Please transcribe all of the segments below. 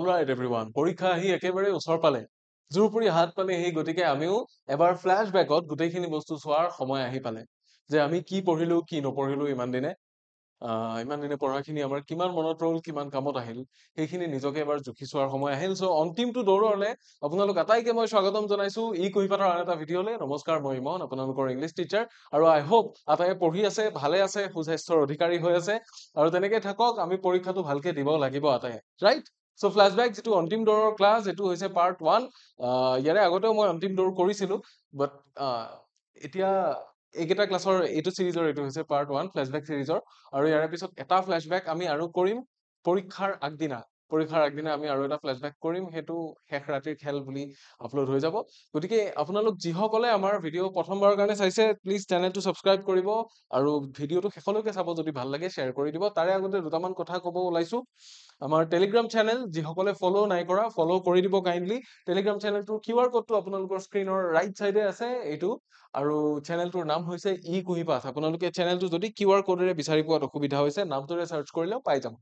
Alright everyone পৰীক্ষা আহি একেবাৰে ওচৰ পালে। জোৰপুৰি হাত পালে সেই গতিকে আমিও এবাৰ বেকত গোটেইখিনি বস্তু চোৱাৰ সময় আহি পালে। যে আমি কি পঢ়িলো কি নপঢ়িলো ইমান দিনে। ইমান দিনে পঢ়াখিনি আমাৰ কিমান মনত ৰল কিমান কামত আহিল। সেইখিনি নিজকে এবাৰ জুখি চোৱাৰ সময় আহিল। চ' অন্তিমটো দৌৰলে আপোনালোক আটাইকে মই স্বাগতম জনাইছো ই কুহিপাতৰ আন এটা ভিডিঅ'লে নমস্কাৰ মই ইমন আপোনালোকৰ ইংলিছ টিচাৰ আৰু আই হোপ আটাইয়ে পঢ়ি আছে ভালে আছে সুস্বাস্থ্যৰ অধিকাৰী হৈ আছে। আৰু তেনেকে থাকক আমি পৰীক্ষাটো ভালকে দিব লাগিব আটাইয়ে। ৰাইট চ' ফ্লেশ্ববেক যিটো অন্তিম দৌৰৰ ক্লাছ এইটো হৈছে পাৰ্ট ওৱান ইয়াৰে আগতেও মই অন্তিম দৌৰ কৰিছিলো বাট এতিয়া এইকেইটা ক্লাছৰ এইটো চিৰিজৰ এইটো হৈছে পাৰ্ট ওৱান ফ্লেশ্ববেক চিৰিজৰ আৰু ইয়াৰে পিছত এটা ফ্লেশ্ববেক আমি আৰু কৰিম পৰীক্ষাৰ আগদিনা। পৰীক্ষাৰ আগদিনা আমি আৰু এটা ফ্লেশ্ববেক কৰিম সেইটো শেষ ৰাতিৰ খেল বুলি আপলোড হৈ যাব। গতিকে আপোনালোক যিসকলে আমাৰ ভিডিঅ' প্ৰথমবাৰৰ কাৰণে চাইছে প্লিজ চেনেলটো ছাবস্ক্ৰাইব কৰিব আৰু ভিডিঅ'টো শেষলৈকে চাব যদি ভাল লাগে শ্বেয়াৰ কৰি দিব। তাৰে আগতে দুটামান কথা ক'ব ওলাইছো। আমাৰ টেলিগ্ৰাম চেনেল যিসকলে ফ'ল' নাই কৰা ফ'ল' কৰি দিব কাইণ্ডলি টেলিগ্ৰাম চেনেলটোৰ কিউ আৰ ক'ডটো আপোনালোকৰ স্ক্ৰীনৰ ৰাইট চাইডে আছে এইটো। আৰু চেনেলটোৰ নাম হৈছে ই কুহিপাঠ আপোনালোকে চেনেলটো যদি কিউ আৰ ক'ডেৰে বিচাৰি পোৱাত অসুবিধা হৈছে নামটোৰে চাৰ্চ কৰিলেও পাই যাম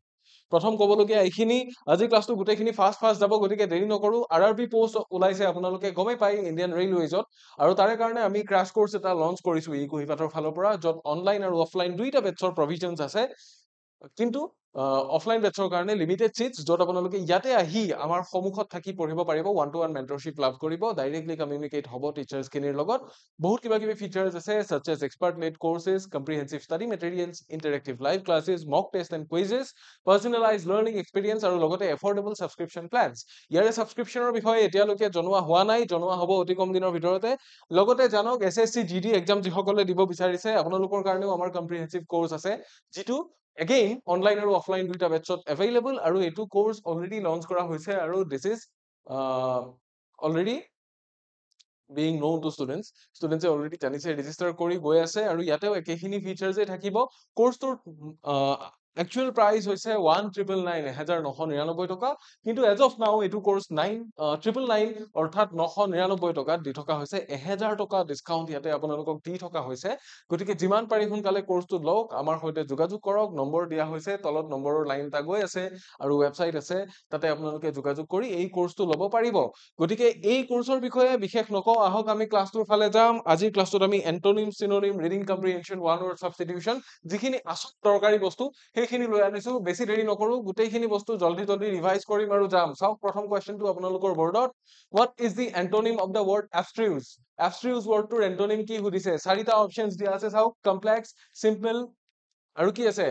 প্ৰথম ক'বলগীয়া এইখিনি আজি ক্লাছটো গোটেইখিনি ফাষ্ট ফাষ্ট যাব গতিকে দেৰি নকৰো। আৰ আৰ বি পষ্ট ওলাইছে আপোনালোকে গমেই পায় ইণ্ডিয়ান ৰেলৱেজত আৰু তাৰে কাৰণে আমি ক্ৰাছ কৰ্চ এটা লঞ্চ কৰিছো ই কুহিপাঠৰ ফালৰ পৰা য'ত অনলাইন আৰু অফলাইন দুইটা বেটছৰ প্ৰভিজনছ আছে। কিন্তু অফলাইন বেটছৰ কাৰণে লিমিটেড চিটছ য'ত আপোনালোকে ইয়াতে আহি আমাৰ সন্মুখত থাকি পঢ়িব পাৰিব ওৱান টু ওৱান মেণ্টৰশ্বিপ লাভ কৰিব ডাইৰেক্টলি কমিউনিকেট হ'ব টিচাৰ্ছখিনিৰ লগত। বহুত কিবা কিবি ফিচাৰ্ছ আছে such as expert led courses comprehensive study materials interactive live classes mock test and quizzes personalise learning experience আৰু লগতে এফৰ্ডেবল ছাবস্ক্ৰিপশ্যন প্লেনছ ইয়াৰে ছাবস্ক্ৰিপশ্যনৰ বিষয়ে এতিয়ালৈকে জনোৱা হোৱা নাই জনোৱা হ'ব অতি কম দিনৰ ভিতৰতে। লগতে জানক S S C G D exam যিসকলে দিব বিচাৰিছে আপোনালোকৰ কাৰণেও আমাৰ কম্প্ৰিহেনচিভ কৰ্চ আছে যিটো এগেইন অনলাইন আৰু অফলাইন দুইটা বেটছত এভেইলেবল আৰু এইটো কৰ্চ অলৰেডি লঞ্চ কৰা হৈছে আৰু this is already being known to students ষ্টুডেণ্টছে already জানিছে ৰেজিষ্টাৰ কৰি গৈ আছে আৰু ইয়াতেও একেখিনি ফিচাৰ্ছে থাকিব। কৰ্চটোৰ একচুৱেল প্ৰাইচ হৈছে ওৱান ট্ৰিপল নাইন এহেজাৰ নশ নিৰানব্বৈ টকা কিন্তু এজ অফ নাও এইটো কৰ্চ নাইন ট্ৰিপল নাইন অৰ্থাৎ নশ নিৰানব্বৈ টকাত দি থকা হৈছে এহেজাৰ টকা ডিছকাউণ্ট ইয়াতে আপোনালোকক দি থকা হৈছে। গতিকে যিমান পাৰি সোনকালে কৰ্চটো লওক আমাৰ সৈতে যোগাযোগ কৰক নম্বৰ দিয়া হৈছে তলত নম্বৰৰ লাইন এটা গৈ আছে আৰু ৱেবছাইট আছে তাতে আপোনালোকে যোগাযোগ কৰি এই কৰ্চটো ল'ব পাৰিব। গতিকে এই কৰ্চৰ বিষয়ে বিশেষ নকওঁ আহক আমি ক্লাছটোৰ ফালে যাম। আজিৰ ক্লাছটোত আমি antonym synonym reading comprehension one word substitution যিখিনি আচল দৰকাৰী বস্তু সেইখিনি লৈ আনিছো বেছি দেৰি নকৰো গোটেইখিনি বস্তু জল্দি জল্দি ৰিভাইজ কৰিম আৰু যাম। চাওক প্ৰথম কুৱেশ্যনটো আপোনালোকৰ বৰ্ডত what is the antonym of the word abstruse abstruse ৱৰ্ডটোৰ antonym কি সুধিছে? চাৰিটা অপশ্যনছ দিয়া আছে চাওক কমপ্লেক্স চিম্পল আৰু কি আছে?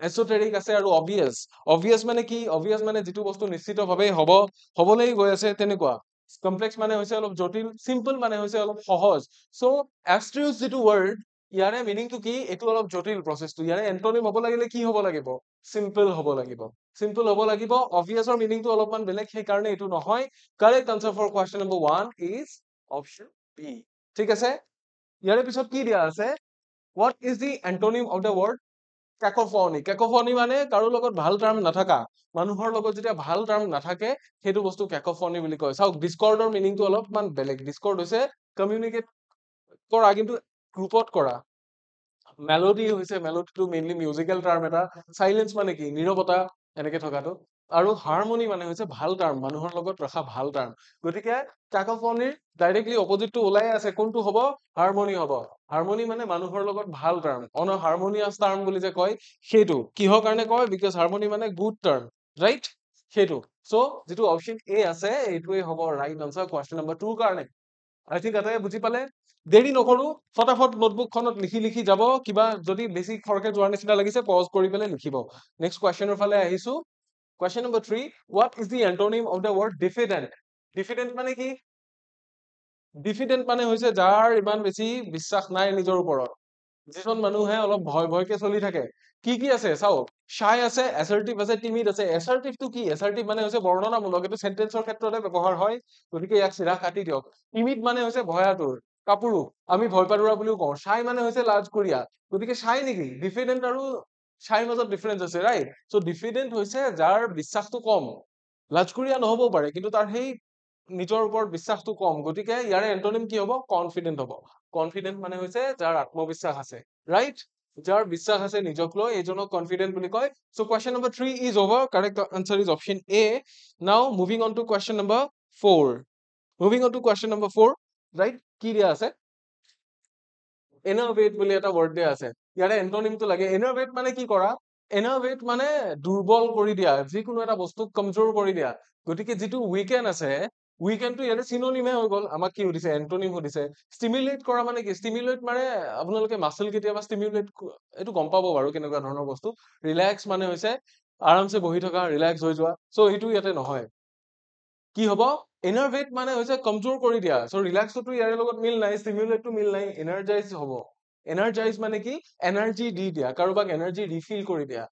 এচোটেৰিক আছে আৰু অবভিয়াছ অবভিয়াছ মানে কি? অবভিয়াছ মানে যিটো বস্তু নিশ্চিতভাৱে হ'ব হ'বলৈ গৈ আছে তেনেকুৱা। কমপ্লেক্স মানে হৈছে অলপ জটিল চিম্পল মানে হৈছে অলপ সহজ। চ' এফষ্ট্ৰিউজ যিটো ৱৰ্ড ইয়াৰে মিনিংটো কি? এইটো অলপ জটিল প্ৰচেছটো ইয়াৰে এণ্টনিম হ'ব লাগিলে কি হ'ব লাগিব? চিম্পল হ'ব লাগিব। চিম্পল হ'ব লাগিব। অবভিয়াছৰ মিনিংটো অলপমান বেলেগ সেইকাৰণে এইটো নহয়। Correct answer for question number one is option B ঠিক আছে? ইয়াৰে পিছত কি দিয়া আছে? What is the antonym of the word cacophony cacophony মানে কাৰো লগত ভাল টাৰ্ম নাথাকা। মানুহৰ লগত যেতিয়া ভাল টাৰ্ম নাথাকে সেইটো বস্তু কেকফনি বুলি কয়। চাওক ডিস্কৰ্ডৰ মিনিংটো অলপমান বেলেগ। ডিস্কৰ্ড হৈছে কমিউনিকেট কৰা কিন্তু গ্ৰুপত কৰা। মেলোডি হৈছে মেলোডিটো মেইনলি মিউজিকেল টাৰ্ম এটা। চাইলেঞ্চ মানে কি? নিৰৱতা এনেকে থকাটো। আৰু হাৰমনি মানে হৈছে ভাল টাৰ্ম মানুহৰ লগত ৰখা ভাল টাৰ্ম গতিকে কাকফনিৰ ডাইৰেক্টলি অপজিটটো ওলাই আছে। কোনটো হ'ব? হাৰমনি হ'ব। হাৰমনি মানে মানুহৰ লগত ভাল টাৰ্ম অন হাৰমনিয়াছ টাৰ্ম বুলি যে কয় সেইটো। কিহৰ কাৰণে কয়? বিকজ হাৰমনি মানে গুড টাৰ্ম ৰাইট সেইটো। চ' যিটো অপশ্যন এ আছে এইটোৱে হ'ব ৰাইট আনচাৰ কুৱেশ্যন নম্বৰ টুৰ কাৰণে। আই থিংক এটাই বুজি পালে? দেৰি নকৰো ফটাফট নোটবুকখনত লিখি লিখি যাব কিবা যদি বেছি খৰকে যোৱাৰ নিচিনা লাগিছে পজ কৰি পেলাই লিখিব। নেক্সট কুৱেশ্যনৰ ফালে আহিছো। Question number three what is the antonym of the word diffident diffident মানে কি? ডিফিডেণ্ট মানে হৈছে যাৰ ইমান বেছি বিশ্বাস নাই নিজৰ ওপৰত। যিজন মানুহে অলপ ভয় ভয়কে চলি থাকে। কি কি আছে? চাওক চাই আছে এচাৰ্টিভ আছে টিমিড আছে। এচাৰ্টিভটো কি? এচাৰ্টিভ মানে হৈছে বৰ্ণনামূলক। এইটো চেণ্টেন্সৰ ক্ষেত্ৰতে ব্যৱহাৰ হয়। গতিকে ইয়াক চিধা কাটি দিয়ক। টিমিড মানে হৈছে ভয়াতুৰ। কাপুৰু। আমি ভয় বুলিও কওঁ। চাই মানে হৈছে লাজকুৰীয়া গতিকে চাই নেকি? ডিফিডেণ্ট আৰু চাইৰ মাজত ডিফাৰেঞ্চ আছে ৰাইট চ' ডিফিডেণ্ট হৈছে যাৰ বিশ্বাসটো কম। লাজকুৰীয়া নহবও পাৰে কিন্তু তাৰ সেই নিজৰ ওপৰত বিশ্বাসটো কম। গতিকে ইয়াৰে এণ্টনিম কি হ'ব? কনফিডেণ্ট হ'ব। কনফিডেণ্ট মানে হৈছে যাৰ আত্মবিশ্বাস আছে ৰাইট যাৰ বিশ্বাস আছে নিজক লৈ এইজনক কনফিডেন্ট বুলি কয়। So' question number three is over correct answer is option A now moving on to question number four moving on to question number four right কি দিয়া আছে? এনাৰভেট বুলি এটা ৱৰ্ড দিয়া আছে। ইয়াৰে এন্টনিমটো লাগে। এনাৰভেট মানে কি কৰা? এনাৰভেট মানে দুৰ্বল কৰি দিয়া। যিকোনো এটা বস্তুক কমজোৰ কৰি দিয়া। গতিকে যিটো উইকেন আছে উইকেনটো ইয়াতে চিননিমে হৈ গ'ল। আমাক কি সুধিছে? এন্টনিম সুধিছে। ষ্টিমুলেট কৰা মানে কি? ষ্টিমুলেট মানে আপোনালোকে মাচল কেতিয়াবা ষ্টিমুলেট এইটো গম পাব বাৰু কেনেকুৱা ধৰণৰ বস্তু। ৰিলেক্স মানে হৈছে আৰামছে বহি থকা ৰিলেক্স হৈ যোৱা। চ' এইটো ইয়াতে নহয়। কি হব? এনাৰভেট মানে হৈছে কমজোৰ কৰি দিয়া। চ' ৰিলেক্সটো ইয়াৰ লগত মিল নাই ষ্টিমুলেটটো মিল নাই এনাৰ্জাইজ হ'ব। এনাৰ্জাইজ মানে কি? এনাৰ্জি দি দিয়া কাৰোবাক এনাৰ্জি ৰিফিল কৰি দিয়া।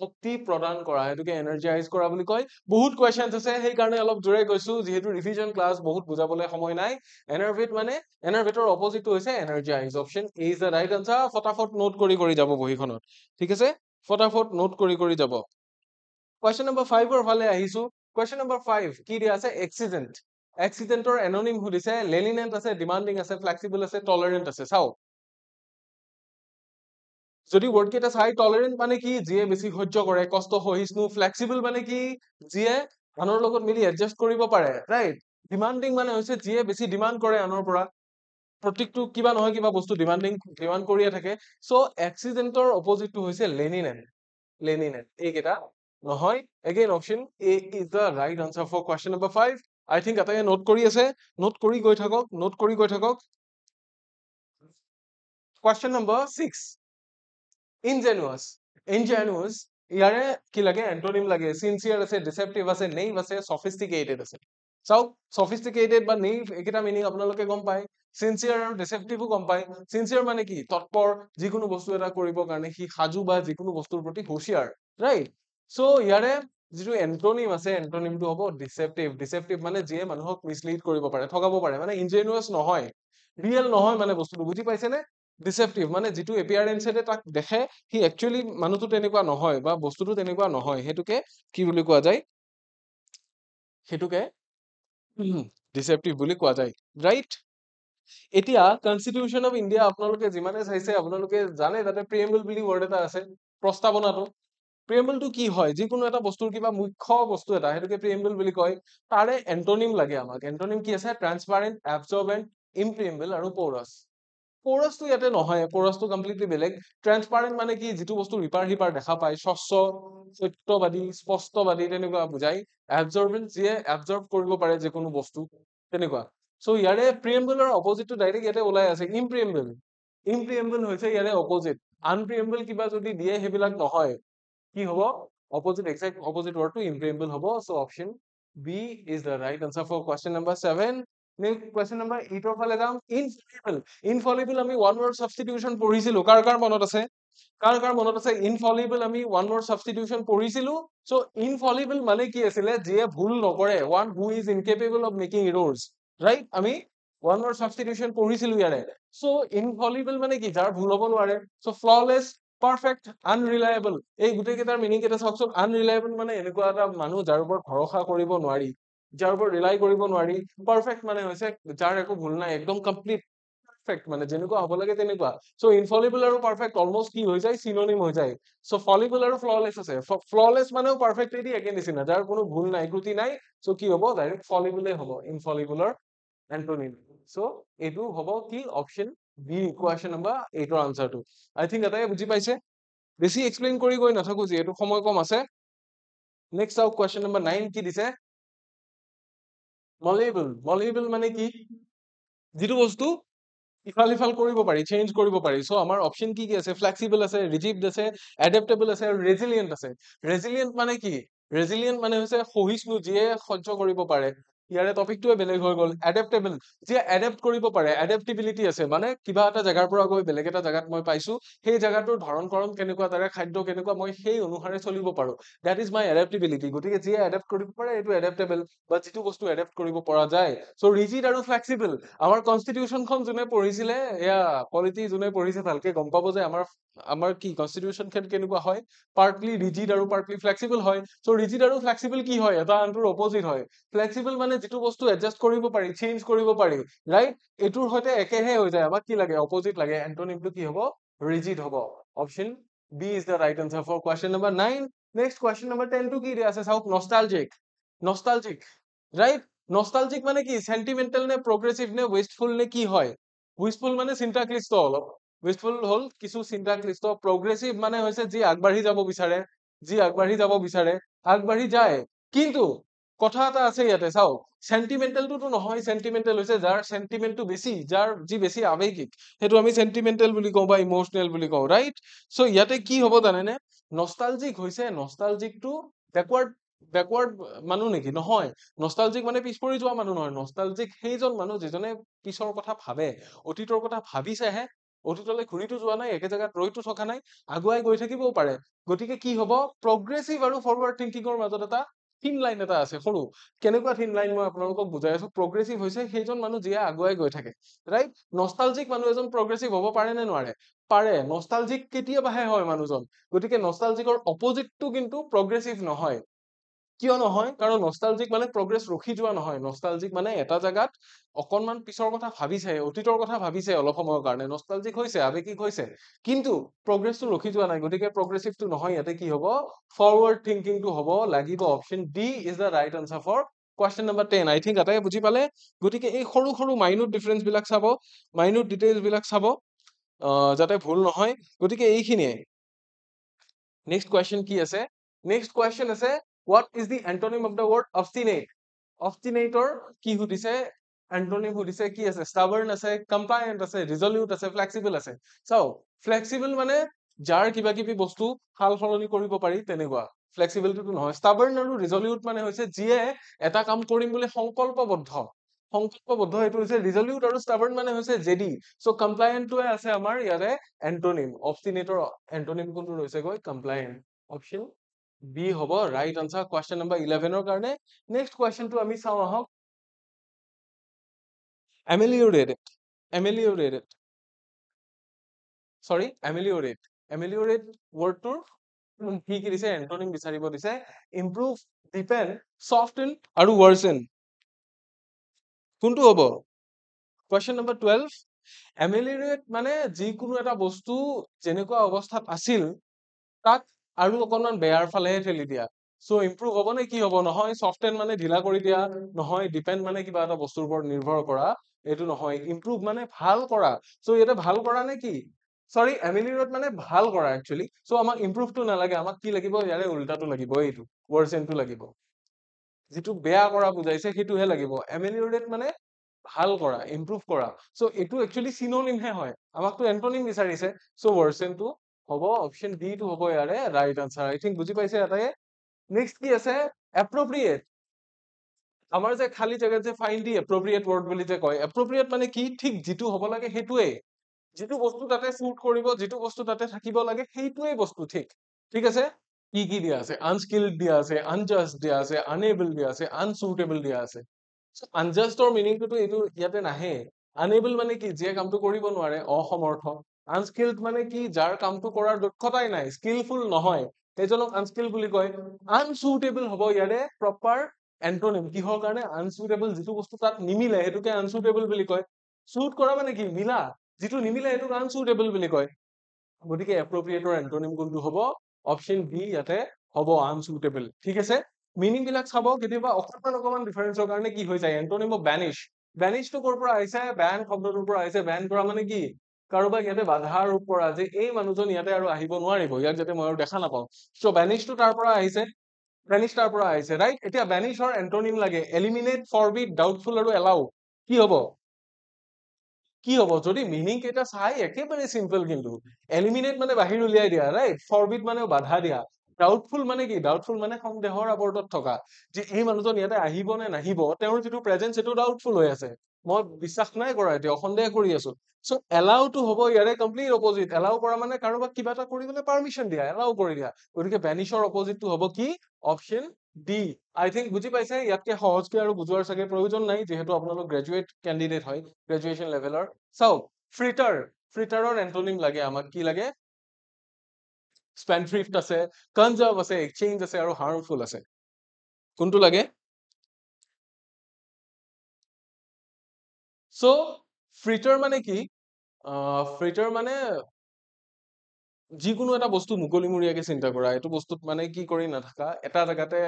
শক্তি প্ৰদান কৰা সেইটোকে এনাৰ্জাইজ কৰা বুলি কয়। বহুত কুৱেশ্যন আছে সেইকাৰণে অলপ জোৰে কৈছো। যিহেতু ৰিভিজন ক্লাছ বহুত বুজাবলৈ সময় নাই। এনাৰভেট মানে এনাৰভেটৰ অপজিটটো হৈছে energise option A is the right answer ফটাফট নোট কৰি কৰি যাব বহীখনত। ঠিক আছে? ফটাফট নোট কৰি কৰি যাব। কুৱেশ্যন নম্বৰ ফাইভৰ ফালে আহিছো। কুৱেশ্যন নম্বৰ ফাইভ কি দিয়া আছে? এক্সিডেণ্ট এক্সিডেণ্টৰ এননিম সুধিছে লেলিনেণ্ট আছে ডিমাণ্ডিং আছে ফ্লেক্সিবল আছে টলাৰেণ্ট আছে। চাওক। যদি ৱৰ্ড কেইটা চাই টলাৰেণ্ট মানে কি? যিয়ে বেছি সহ্য কৰে কষ্ট সহিষ্ণু ফ্লেক্সিবল মানে কি? যিয়ে আনৰ লগত মিলি এডজাষ্ট কৰিব পাৰে ৰাইট ডিমাণ্ডিং মানে হৈছে যিয়ে বেছি ডিমাণ্ড কৰে আনৰ পৰা। প্ৰত্যেকটো কিবা নহয় কিবা বস্তু ডিমাণ্ডিং ডিমাণ্ড কৰিয়ে থাকে। চ' এক্সিডেণ্টৰ অপজিটটো হৈছে লেনিনেণ্ট লেনিনেণ্ট এইকেইটা। নহয় again option A is the right answer for question number five I think এটাই নোট কৰি আছে নোট কৰি গৈ থাকক নোট কৰি গৈ থাকক। Question number six ingenuous ingenuous ইয়াৰে কি লাগে এন্টনিম লাগে চিনচিয়াৰ আছে ডিচেপটিভ আছে নেইভ আছে চফিষ্টিকেটেড আছে। চাওক চফিষ্টিকেটেড বা নেইভ এইকেইটা মিনিং আপোনালোকে গম পায়। চিনচিয়াৰ আৰু ডিচেপটিভো গম পায়। চিনচিয়াৰ মানে কি? তৎপৰ যিকোনো বস্তু এটা কৰিবৰ কাৰণে সি সাজু বা যিকোনো বস্তুৰ প্ৰতি হুঁচিয়াৰ ৰাইট চ' ইয়াৰে যিটো এন্টনিম আছে এন্টনিমটো হ'ব ডিচেপটিভ ডিচেপটিভ মানে যিয়ে মানুহক মিছলিড কৰিব পাৰে ঠগাব পাৰে মানে ইনজেনুৱাছ নহয়। ৰিয়েল নহয় মানে বস্তুটো বুজি পাইছেনে? ডিচেপটিভ মানে যিটো এপিয়াৰেঞ্চেৰে তাক দেখে সি একচুৱেলি মানুহটো তেনেকুৱা নহয় বা বস্তুটো তেনেকুৱা নহয়। সেইটোকে কি বুলি কোৱা যায়? সেইটোকে ডিচেপটিভ বুলি কোৱা যায়। ৰাইট এতিয়া কনষ্টিটিউশ্যন অফ ইণ্ডিয়া আপোনালোকে যিমানে চাইছে আপোনালোকে জানে তাতে প্ৰিয়েম্বল বুলি ৱৰ্ড এটা আছে প্ৰস্তাৱনাটো। প্ৰিয়েম্বলটো কি হয়? যিকোনো এটা বস্তুৰ কিবা মুখ্য বস্তু এটা সেইটোকে প্ৰিয়েম্বল বুলি কয়। তাৰে এন্টনিম লাগে আমাক। এন্টনিম কি আছে? ট্ৰান্সপাৰেণ্ট এবজৰ্বেণ্ট ইমপ্ৰিয়েম্বল আৰু পৌৰাছ পৌৰাছটো ইয়াতে নহয় পৌৰাছটো কমপ্লিটলি বেলেগ। ট্ৰান্সপাৰেণ্ট মানে কি? যিটো বস্তু ৰিপাৰ সিপাৰ দেখা পায় স্বচ্ছ সত্যবাদী স্পষ্টবাদী তেনেকুৱা বুজাই এবজৰ্বেণ্ট যিয়ে এবজৰ্ব কৰিব পাৰে যিকোনো বস্তু তেনেকুৱা। চ' ইয়াৰে প্ৰিয়েম্বলৰ অপজিটটো ডাইৰেক্ট ইয়াতে ওলাই আছে ইমপ্ৰিয়েম্বল ইমপ্ৰিয়েম্বল হৈছে ইয়াৰে অপজিট আনপ্ৰিয়েম্বল কিবা যদি দিয়ে সেইবিলাক নহয়। কি হ'ব? অপজিট এক্সাক্ট অপজিট ৱৰ্ডটো ইমপ্ৰিয়েম্বল হ'ব। So' option B is the right answer for question number seven question number এইটৰ ফালে যাম। ইনফলিবল ইনফলিবল আমি ওৱান ৱৰ্ড ছাবষ্টিটিউশ্যন পঢ়িছিলো। কাৰ কাৰ মনত আছে? কাৰ কাৰ মনত আছে? ইনফলিবল আমি ওৱান ৱৰ্ড ছাবষ্টিটিউশ্যন পঢ়িছিলো। চ' ইনফলিবল মানে কি আছিলে? যিয়ে ভুল নকৰে। One who is incapable of making errors right আমি ওৱান ৱৰ্ড ছাবষ্টিটিউশ্যন পঢ়িছিলো ইয়াৰে। চ' ইনফলিবল মানে কি? যাৰ ভুল হ'ব নোৱাৰে। চ' ফ্ললেছ পাৰফেক্ট আনৰিলায়েবল এই গোটেই কেইটাৰ মিনিং কেইটা চাওকচোন। আনৰিলায়েবল মানে এনেকুৱা এটা মানুহ যাৰ ওপৰত ভৰসা কৰিব নোৱাৰি যাৰ ওপৰত ৰিলাই কৰিব নোৱাৰি পাৰফেক্ট মানে হৈছে যাৰ একো ভুল নাই একদম কমপ্লিট পাৰফেক্ট মানে যেনেকুৱা হ'ব লাগে তেনেকুৱা। চ' ইনফলিবল আৰু পাৰফেক্ট অলমষ্ট কি হৈ যায়? চিননিম হৈ যায়। চ' ফলিবল আৰু ফ্ললেছ আছে। ফ্ললেছ মানেও পাৰফেক্টলি একে নিচিনা যাৰ কোনো ভুল নাই ত্ৰুটি নাই। চ' কি হ'ব? ডাইৰেক্ট ফলিবলে হ'ব ইনফলিবলৰ এন্টনিম চ' এইটো হ'ব কি? অপশ্যন বি কুৱেশ্যন নম্বৰ এইটৰ আনচাৰটো আই থিংক এটাই বুজি পাইছে। বেছি এক্সপ্লেইন কৰি গৈ নাথাকো যিহেতু সময় কম আছে। নেক্সট চাওক কুৱেশ্যন নম্বৰ নাইন কি দিছে? মলেবল মলেবল মানে কি? যিটো বস্তু ইফাল সিফাল কৰিব পাৰি চেঞ্জ কৰিব পাৰি। চ' আমাৰ অপশ্যন কি কি আছে? ফ্লেক্সিবল আছে ৰিজিপ্ড আছে এডেপ্টেবল আছে আৰু ৰেজিলিয়েণ্ট আছে। ৰেজিলিয়েণ্ট মানে কি? ৰেজিলিয়েণ্ট মানে হৈছে সহিষ্ণু যিয়ে সহ্য কৰিব পাৰে। ইয়াৰে টপিকটোৱে বেলেগ হৈ গ'ল। এডেপ্টেবল যিয়ে এডেপ্ট কৰিব পাৰে এডেপ্টিবিলিটি আছে। মানে কিবা এটা জেগাৰ পৰা গৈ বেলেগ এটা জেগাত মই পাইছো সেই জেগাটোৰ ধৰণ কৰণ কেনেকুৱা তাৰে খাদ্য কেনেকুৱা মই সেই অনুসাৰে চলিব পাৰো। দেট ইজ মাই এডেপ্টিবিলিটি গতিকে যিয়ে এডেপ্ট কৰিব পাৰে এইটো এডেপ্টেবল বা যিটো বস্তু এডেপ্ট কৰিব পৰা যায়। চ' ৰিজিড আৰু ফ্লেক্সিবল আমাৰ কনষ্টিটিউশ্যনখন যোনে পঢ়িছিলে এয়া পলিটি যোনে পঢ়িছে ভালকে গম পাব যে আমাৰ আমাৰ কি কনষ্টিটিউশ্যনখন কেনেকুৱা হয়? পাৰ্টলি ৰিজিড আৰু পাৰ্টলি ফ্লেক্সিবল হয়। চ' ৰিজিড আৰু ফ্লেক্সিবল কি হয়? এটা আনটোৰ অপজিট হয়। ফ্লেক্সিবল মানে যিটো বস্তু এডজাষ্ট কৰিব পাৰি চেঞ্জ কৰিব পাৰি ৰাইট এইটোৰ সৈতে একেহে হৈ যায়। আমাক কি লাগে? অপজিট লাগে। এন্টনিমটো কি হ'ব? ৰিজিড হ'ব। Option B is the right answer for question number nine next question number টেনটো কি দিয়া আছে? চাওক নষ্টালজিক নষ্টালজিক ৰাইট নষ্টালজিক মানে কি? চেণ্টিমেণ্টেল নে প্ৰগ্ৰেছিভ নে ৱেষ্টফুল নে কি হয়? ৱেষ্টফুল মানে চিন্তাক্লিষ্ট অলপ। ৱেষ্টফুল হ'ল কিছু চিন্তাক্লিষ্ট প্ৰগ্ৰেছিভ মানে হৈছে যি আগবাঢ়ি যাব বিচাৰে যি আগবাঢ়ি যাব বিচাৰে আগবাঢ়ি যায়। কিন্তু কথা এটা আছে ইয়াতে চাওক চেণ্টিমেণ্টেলটোতো নহয় চেণ্টিমেণ্টেল হৈছে যাৰ চেণ্টিমেণ্টটো বেছি যাৰ যি বেছি আৱেগিক সেইটো আমি চেণ্টিমেণ্টেল বুলি কওঁ বা ইম'চনেল বুলি কওঁ ৰাইট চ' ইয়াতে কি হ'ব জানেনে? নষ্টালজিক হৈছে নষ্টালজিকটো বেকৱাৰ্ড বেকৱাৰ্ড মানুহ নেকি? নহয়। নষ্টালজিক মানে পিছ পৰি যোৱা মানুহ নহয়। নষ্টালজিক সেইজন মানুহ যিজনে পিছৰ কথা ভাবে অতীতৰ কথা ভাবিছেহে অতীতলৈ ঘূৰিতো যোৱা নাই একে জেগাত ৰৈতো থকা নাই আগুৱাই গৈ থাকিবও পাৰে। গতিকে কি হব? প্ৰগ্ৰেছিভ আৰু ফৰৱাৰ্ড থিংকিঙৰ মাজত এটা থিন লাইন এটা আছে সৰু। কেনেকুৱা থিন লাইন মই আপোনালোকক বুজাই আছো? প্ৰগ্ৰেছিভ হৈছে সেইজন মানুহ যিয়ে আগুৱাই গৈ থাকে ৰাইট নষ্টালজিক মানুহ এজন প্ৰগ্ৰেছিভ হ'ব পাৰে নে নোৱাৰে? পাৰে। নষ্টালজিক কেতিয়াবাহে হয় মানুহজন। গতিকে নষ্টালজিকৰ অপজিটটো কিন্তু প্ৰগ্ৰেছিভ নহয়। কিয় নহয়? কাৰণ নষ্টালজিক মানে প্ৰগ্ৰেছ ৰখি যোৱা নহয়। নষ্টালজিক মানে এটা জেগাত অকনমান পিছৰ কথা ভাবিছে অতীতৰ কথা ভাবিছে অলপ সময়ৰ কাৰণে। নষ্টালজিক হৈছে আৱেগিক হৈছে। কিন্তু প্ৰগ্ৰেছটো ৰখি যোৱা নাই। গতিকে প্ৰগ্ৰেছিভটো নহয়। ইয়াতে কি হ'ব? ফৰৱাৰ্ড থিংকিংটো হ'ব। লাগিব option D is the right answer for question number ten I think এটাই বুজি পালে। গতিকে এই সৰু সৰু মাইনুট ডিফাৰেঞ্চ বিলাক চাব। মাইনুট ডিটেইলছ বিলাক চাব যাতে ভুল নহয়। গতিকে এইখিনিয়ে। নেক্সট কুৱেশ্যন কি আছে? নেক্সট কুৱেশ্যন আছে what is the antonym of the word obstinate অবষ্টিনেটৰ কি সুধিছে এণ্টনিম সুধিছে কি আছে ষ্টাবাৰ্ণ আছে কম্প্লায়েণ্ট আছে ৰিজলিউট আছে ফ্লেক্সিবল আছে চাওক ফ্লেক্সিবল মানে যাৰ কিবা কিবি বস্তু সাল সলনি কৰিব পাৰি তেনেকুৱা ফ্লেক্সিবিলিটিটো নহয় ষ্টাবাৰ্ণ আৰু ৰিজলিউট মানে হৈছে যিয়ে এটা কাম কৰিম বুলি সংকল্পবদ্ধ সংকল্পবদ্ধ এইটো হৈছে ৰিজলিউট আৰু ষ্টাবাৰ্ণ মানে হৈছে জেডি চ' কমপ্লায়েণ্টটোৱে আছে আমাৰ ইয়াতে এণ্টনিম অবষ্টিনেটৰ এণ্টনিম কোনটো ৰৈছেগৈ কমপ্লায়েণ্ট অপশ্যন বি হ'ব ৰাইট আনচাৰ কুৱেশ্যন নম্বৰ ইলেভেনৰ কাৰণে নেক্সট কুৱেশ্যনটো আমি চাওঁ আহক। এমেলিঅৰেট এমেলিঅৰেট চৰি এমেলিঅৰেট এমেলিঅৰেট ৱৰ্ডটোৰ কি কি দিছে এণ্টনিম বিচাৰিব দিছে। ইম্প্ৰুভ ডিপেণ্ড চফ্টেন আৰু ৱৰ্চেন কোনটো হ'ব? কুৱেশ্যন নম্বৰ টুৱেলভ এমেলিঅৰেট মানে যিকোনো এটা বস্তু যেনেকুৱা অৱস্থাত আছিল তাক আৰু অকণমান বেয়াৰ ফালেহে ঠেলি দিয়া। চ' ইম্প্ৰুভ হ'ব নে কি হ'ব? নহয় চফ্টেন মানে ঢিলা কৰি দিয়া নহয় ডিপেণ্ড মানে কিবা এটা বস্তুৰ ওপৰত নিৰ্ভৰ কৰা এইটো নহয়। ইম্প্ৰুভ মানে ভাল কৰা। চ' ইয়াতে ভাল কৰা নে কি? চৰি এমিলিৰেট মানে ভাল কৰা একচুৱেলি চ' আমাক ইম্প্ৰুভটো নালাগে। আমাক কি লাগিব? ইয়াৰে উল্টাটো লাগিব এইটো ৱৰ্চেনটো লাগিব। যিটো বেয়া কৰা বুজাইছে সেইটোহে লাগিব। এমিলিৰেট মানে ভাল কৰা ইম্প্ৰুভ কৰা। চ' এইটো একচুৱেলি চিনোনিমহে হয়। আমাকতো এণ্টনিম বিচাৰিছে। চ' ৱৰ্চেনটো হ'ব অপশ্যন ডি টো হ'ব ইয়াৰে ৰাইট আনচাৰ আই থিংক বুজি পাইছে এটাই নেক্সট কি আছে? এপ্ৰপ্ৰিয়েট আমাৰ যে খালী জেগাত যে ফাইন দি এপ্ৰপ্ৰিয়েট ৱৰ্ড বুলি যে কয় এপ্ৰপ্ৰিয়েট মানে কি? ঠিক যিটো হ'ব লাগে সেইটোৱে যিটো বস্তু তাতে চুট কৰিব যিটো বস্তু তাতে থাকিব লাগে সেইটোৱে বস্তু ঠিক। ঠিক আছে? কি কি দিয়া আছে? আনস্কিল্ড দিয়া আছে আনজাষ্ট দিয়া আছে আনএবল দিয়া আছে আনচুটেবল দিয়া আছে। আনজাষ্টৰ মিনিংটোতো এইটো ইয়াতে নাহে আনএবল মানে কি? যিয়ে কামটো কৰিব নোৱাৰে অসমৰ্থ। আনস্কিল্ড মানে কি? যাৰ কামটো কৰাৰ দক্ষতাই নাই স্কিলফুল নহয় সেইজনক আনস্কিল বুলি কয়। আনচুটেবল হ'ব ইয়াৰে প্ৰপাৰ এণ্টনিম কিহৰ কাৰণে? আনচুটেবল যিটো বস্তু তাত নিমিলে সেইটোকে আনচুটেবল বুলি কয়। চুট কৰা মানে কি? মিলা। যিটো নিমিলে সেইটোক আনচুটেবল বুলি কয়। গতিকে এপ্ৰপ্ৰিয়েটৰ এণ্টনিম কোনটো হ'ব? অপশ্যন বি ইয়াতে হ'ব আনচুটেবল ঠিক আছে? মিনিং বিলাক চাব। কেতিয়াবা অকণমান অকণমান ডিফাৰেঞ্চৰ কাৰণে কি হৈ যায়? এণ্টনিম অফ বেনিছ বেনিছটো ক'ৰ পৰা আহিছে? বেন শব্দটোৰ পৰা আহিছে। বেন কৰা মানে কি? কাৰোবাক ইয়াতে বাধা আৰোপ কৰা যে এই মানুহজন ইয়াতে আৰু আহিব নোৱাৰিব ইয়াক যাতে মই আৰু দেখা নাপাওঁ। চ' বেনিছটো তাৰ পৰা আহিছে। বেনিছ তাৰ পৰা আহিছে ৰাইট এতিয়া বেনিছৰ এণ্টনিম লাগে এলিমিনেট ফৰবিট ডাউটফুল আৰু এলাউ কি হ'ব? কি হ'ব? যদি মিনিং কেইটা চাই একেবাৰে চিম্পল কিন্তু। এলিমিনেট মানে বাহিৰ উলিয়াই দিয়া ৰাইট ফৰবিট মানে বাধা দিয়া। ডাউটফুল মানে কি? ডাউটফুল মানে সন্দেহৰ আৱৰ্তত থকা। যে এই মানুহজন ইয়াতে আহিব নে নাহিব তেওঁৰ যিটো প্ৰেজেন্স সেইটো ডাউটফুল হৈ আছে। মই বিশ্বাস নাই কৰা এতিয়া সন্দেহ কৰি আছো। চ' এলাউটো হ'ব ইয়াৰে কমপ্লিট অপজিট এলাউ কৰা মানে কাৰোবাক কিবা এটা কৰিবলৈ পাৰ্মিশ্যন দিয়া এলাউ কৰি দিয়া। গতিকে বেনিছৰ অপজিটটো হ'ব কি? অপশ্যন ডি আই থিংক বুজি পাইছে? ইয়াতকে সহজকে আৰু বুজোৱাৰ চাগে প্ৰয়োজন নাই যিহেতু আপোনালোক গ্ৰেজুৱেট কেণ্ডিডেট হয় গ্ৰেজুৱেশ্যন লেভেলৰ চাওক ফ্ৰিটাৰ ফ্ৰিটাৰৰ এণ্টনিম লাগে আমাক কি লাগে? স্পেনফ্ৰিফ্ট আছে কনজাৰ্ভ আছে এক্সচেঞ্জ আছে আৰু হাৰ্মফুল আছে। কোনটো লাগে? চ' ফ্ৰিটাৰ মানে কি? ফ্ৰিটাৰ মানে যিকোনো এটা বস্তু মুকলিমূৰীয়াকে চিন্তা কৰা। এইটো বস্তুত মানে কি কৰি নাথাকা এটা জেগাতে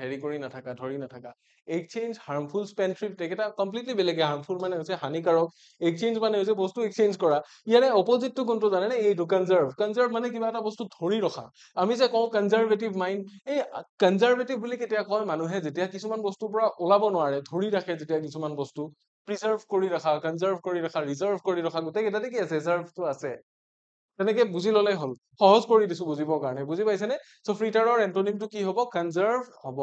হেৰি কৰি নাথাকা ধৰি নাথাকা। এক্সচেঞ্জ হাৰ্মফুল স্পেন থ্ৰিফ্ট এইকেইটা কমপ্লিটলি বেলেগে। হাৰ্মফুল মানে হৈছে হানিকাৰক। এক্সচেঞ্জ মানে হৈছে বস্তু এক্সচেঞ্জ কৰা। ইয়াৰে অপজিটটো কোনটো জানেনে? এইটো কনজাৰ্ভ কনজাৰ্ভ মানে কিবা এটা বস্তু ধৰি ৰখা। আমি যে কওঁ কনজাৰ্ভেটিভ মাইণ্ড এই কনজাৰ্ভেটিভ বুলি কেতিয়া কয় মানুহে যেতিয়া কিছুমান বস্তুৰ পৰা ওলাব নোৱাৰে ধৰি ৰাখে যেতিয়া কিছুমান বস্তু। প্ৰিজাৰ্ভ কৰি ৰখা কনজাৰ্ভ কৰি ৰখা ৰিজাৰ্ভ কৰি ৰখা গোটেই কেইটাতে কি আছে ৰিজাৰ্ভটো আছে। তেনেকে বুজি ললেই হ'ল। সহজ কৰি দিছো বুজিবৰ কাৰণে বুজি পাইছেনে? চ' ফ্ৰিটাৰৰ এন্টনিমটো কি হ'ব? কনজাৰ্ভ হ'ব।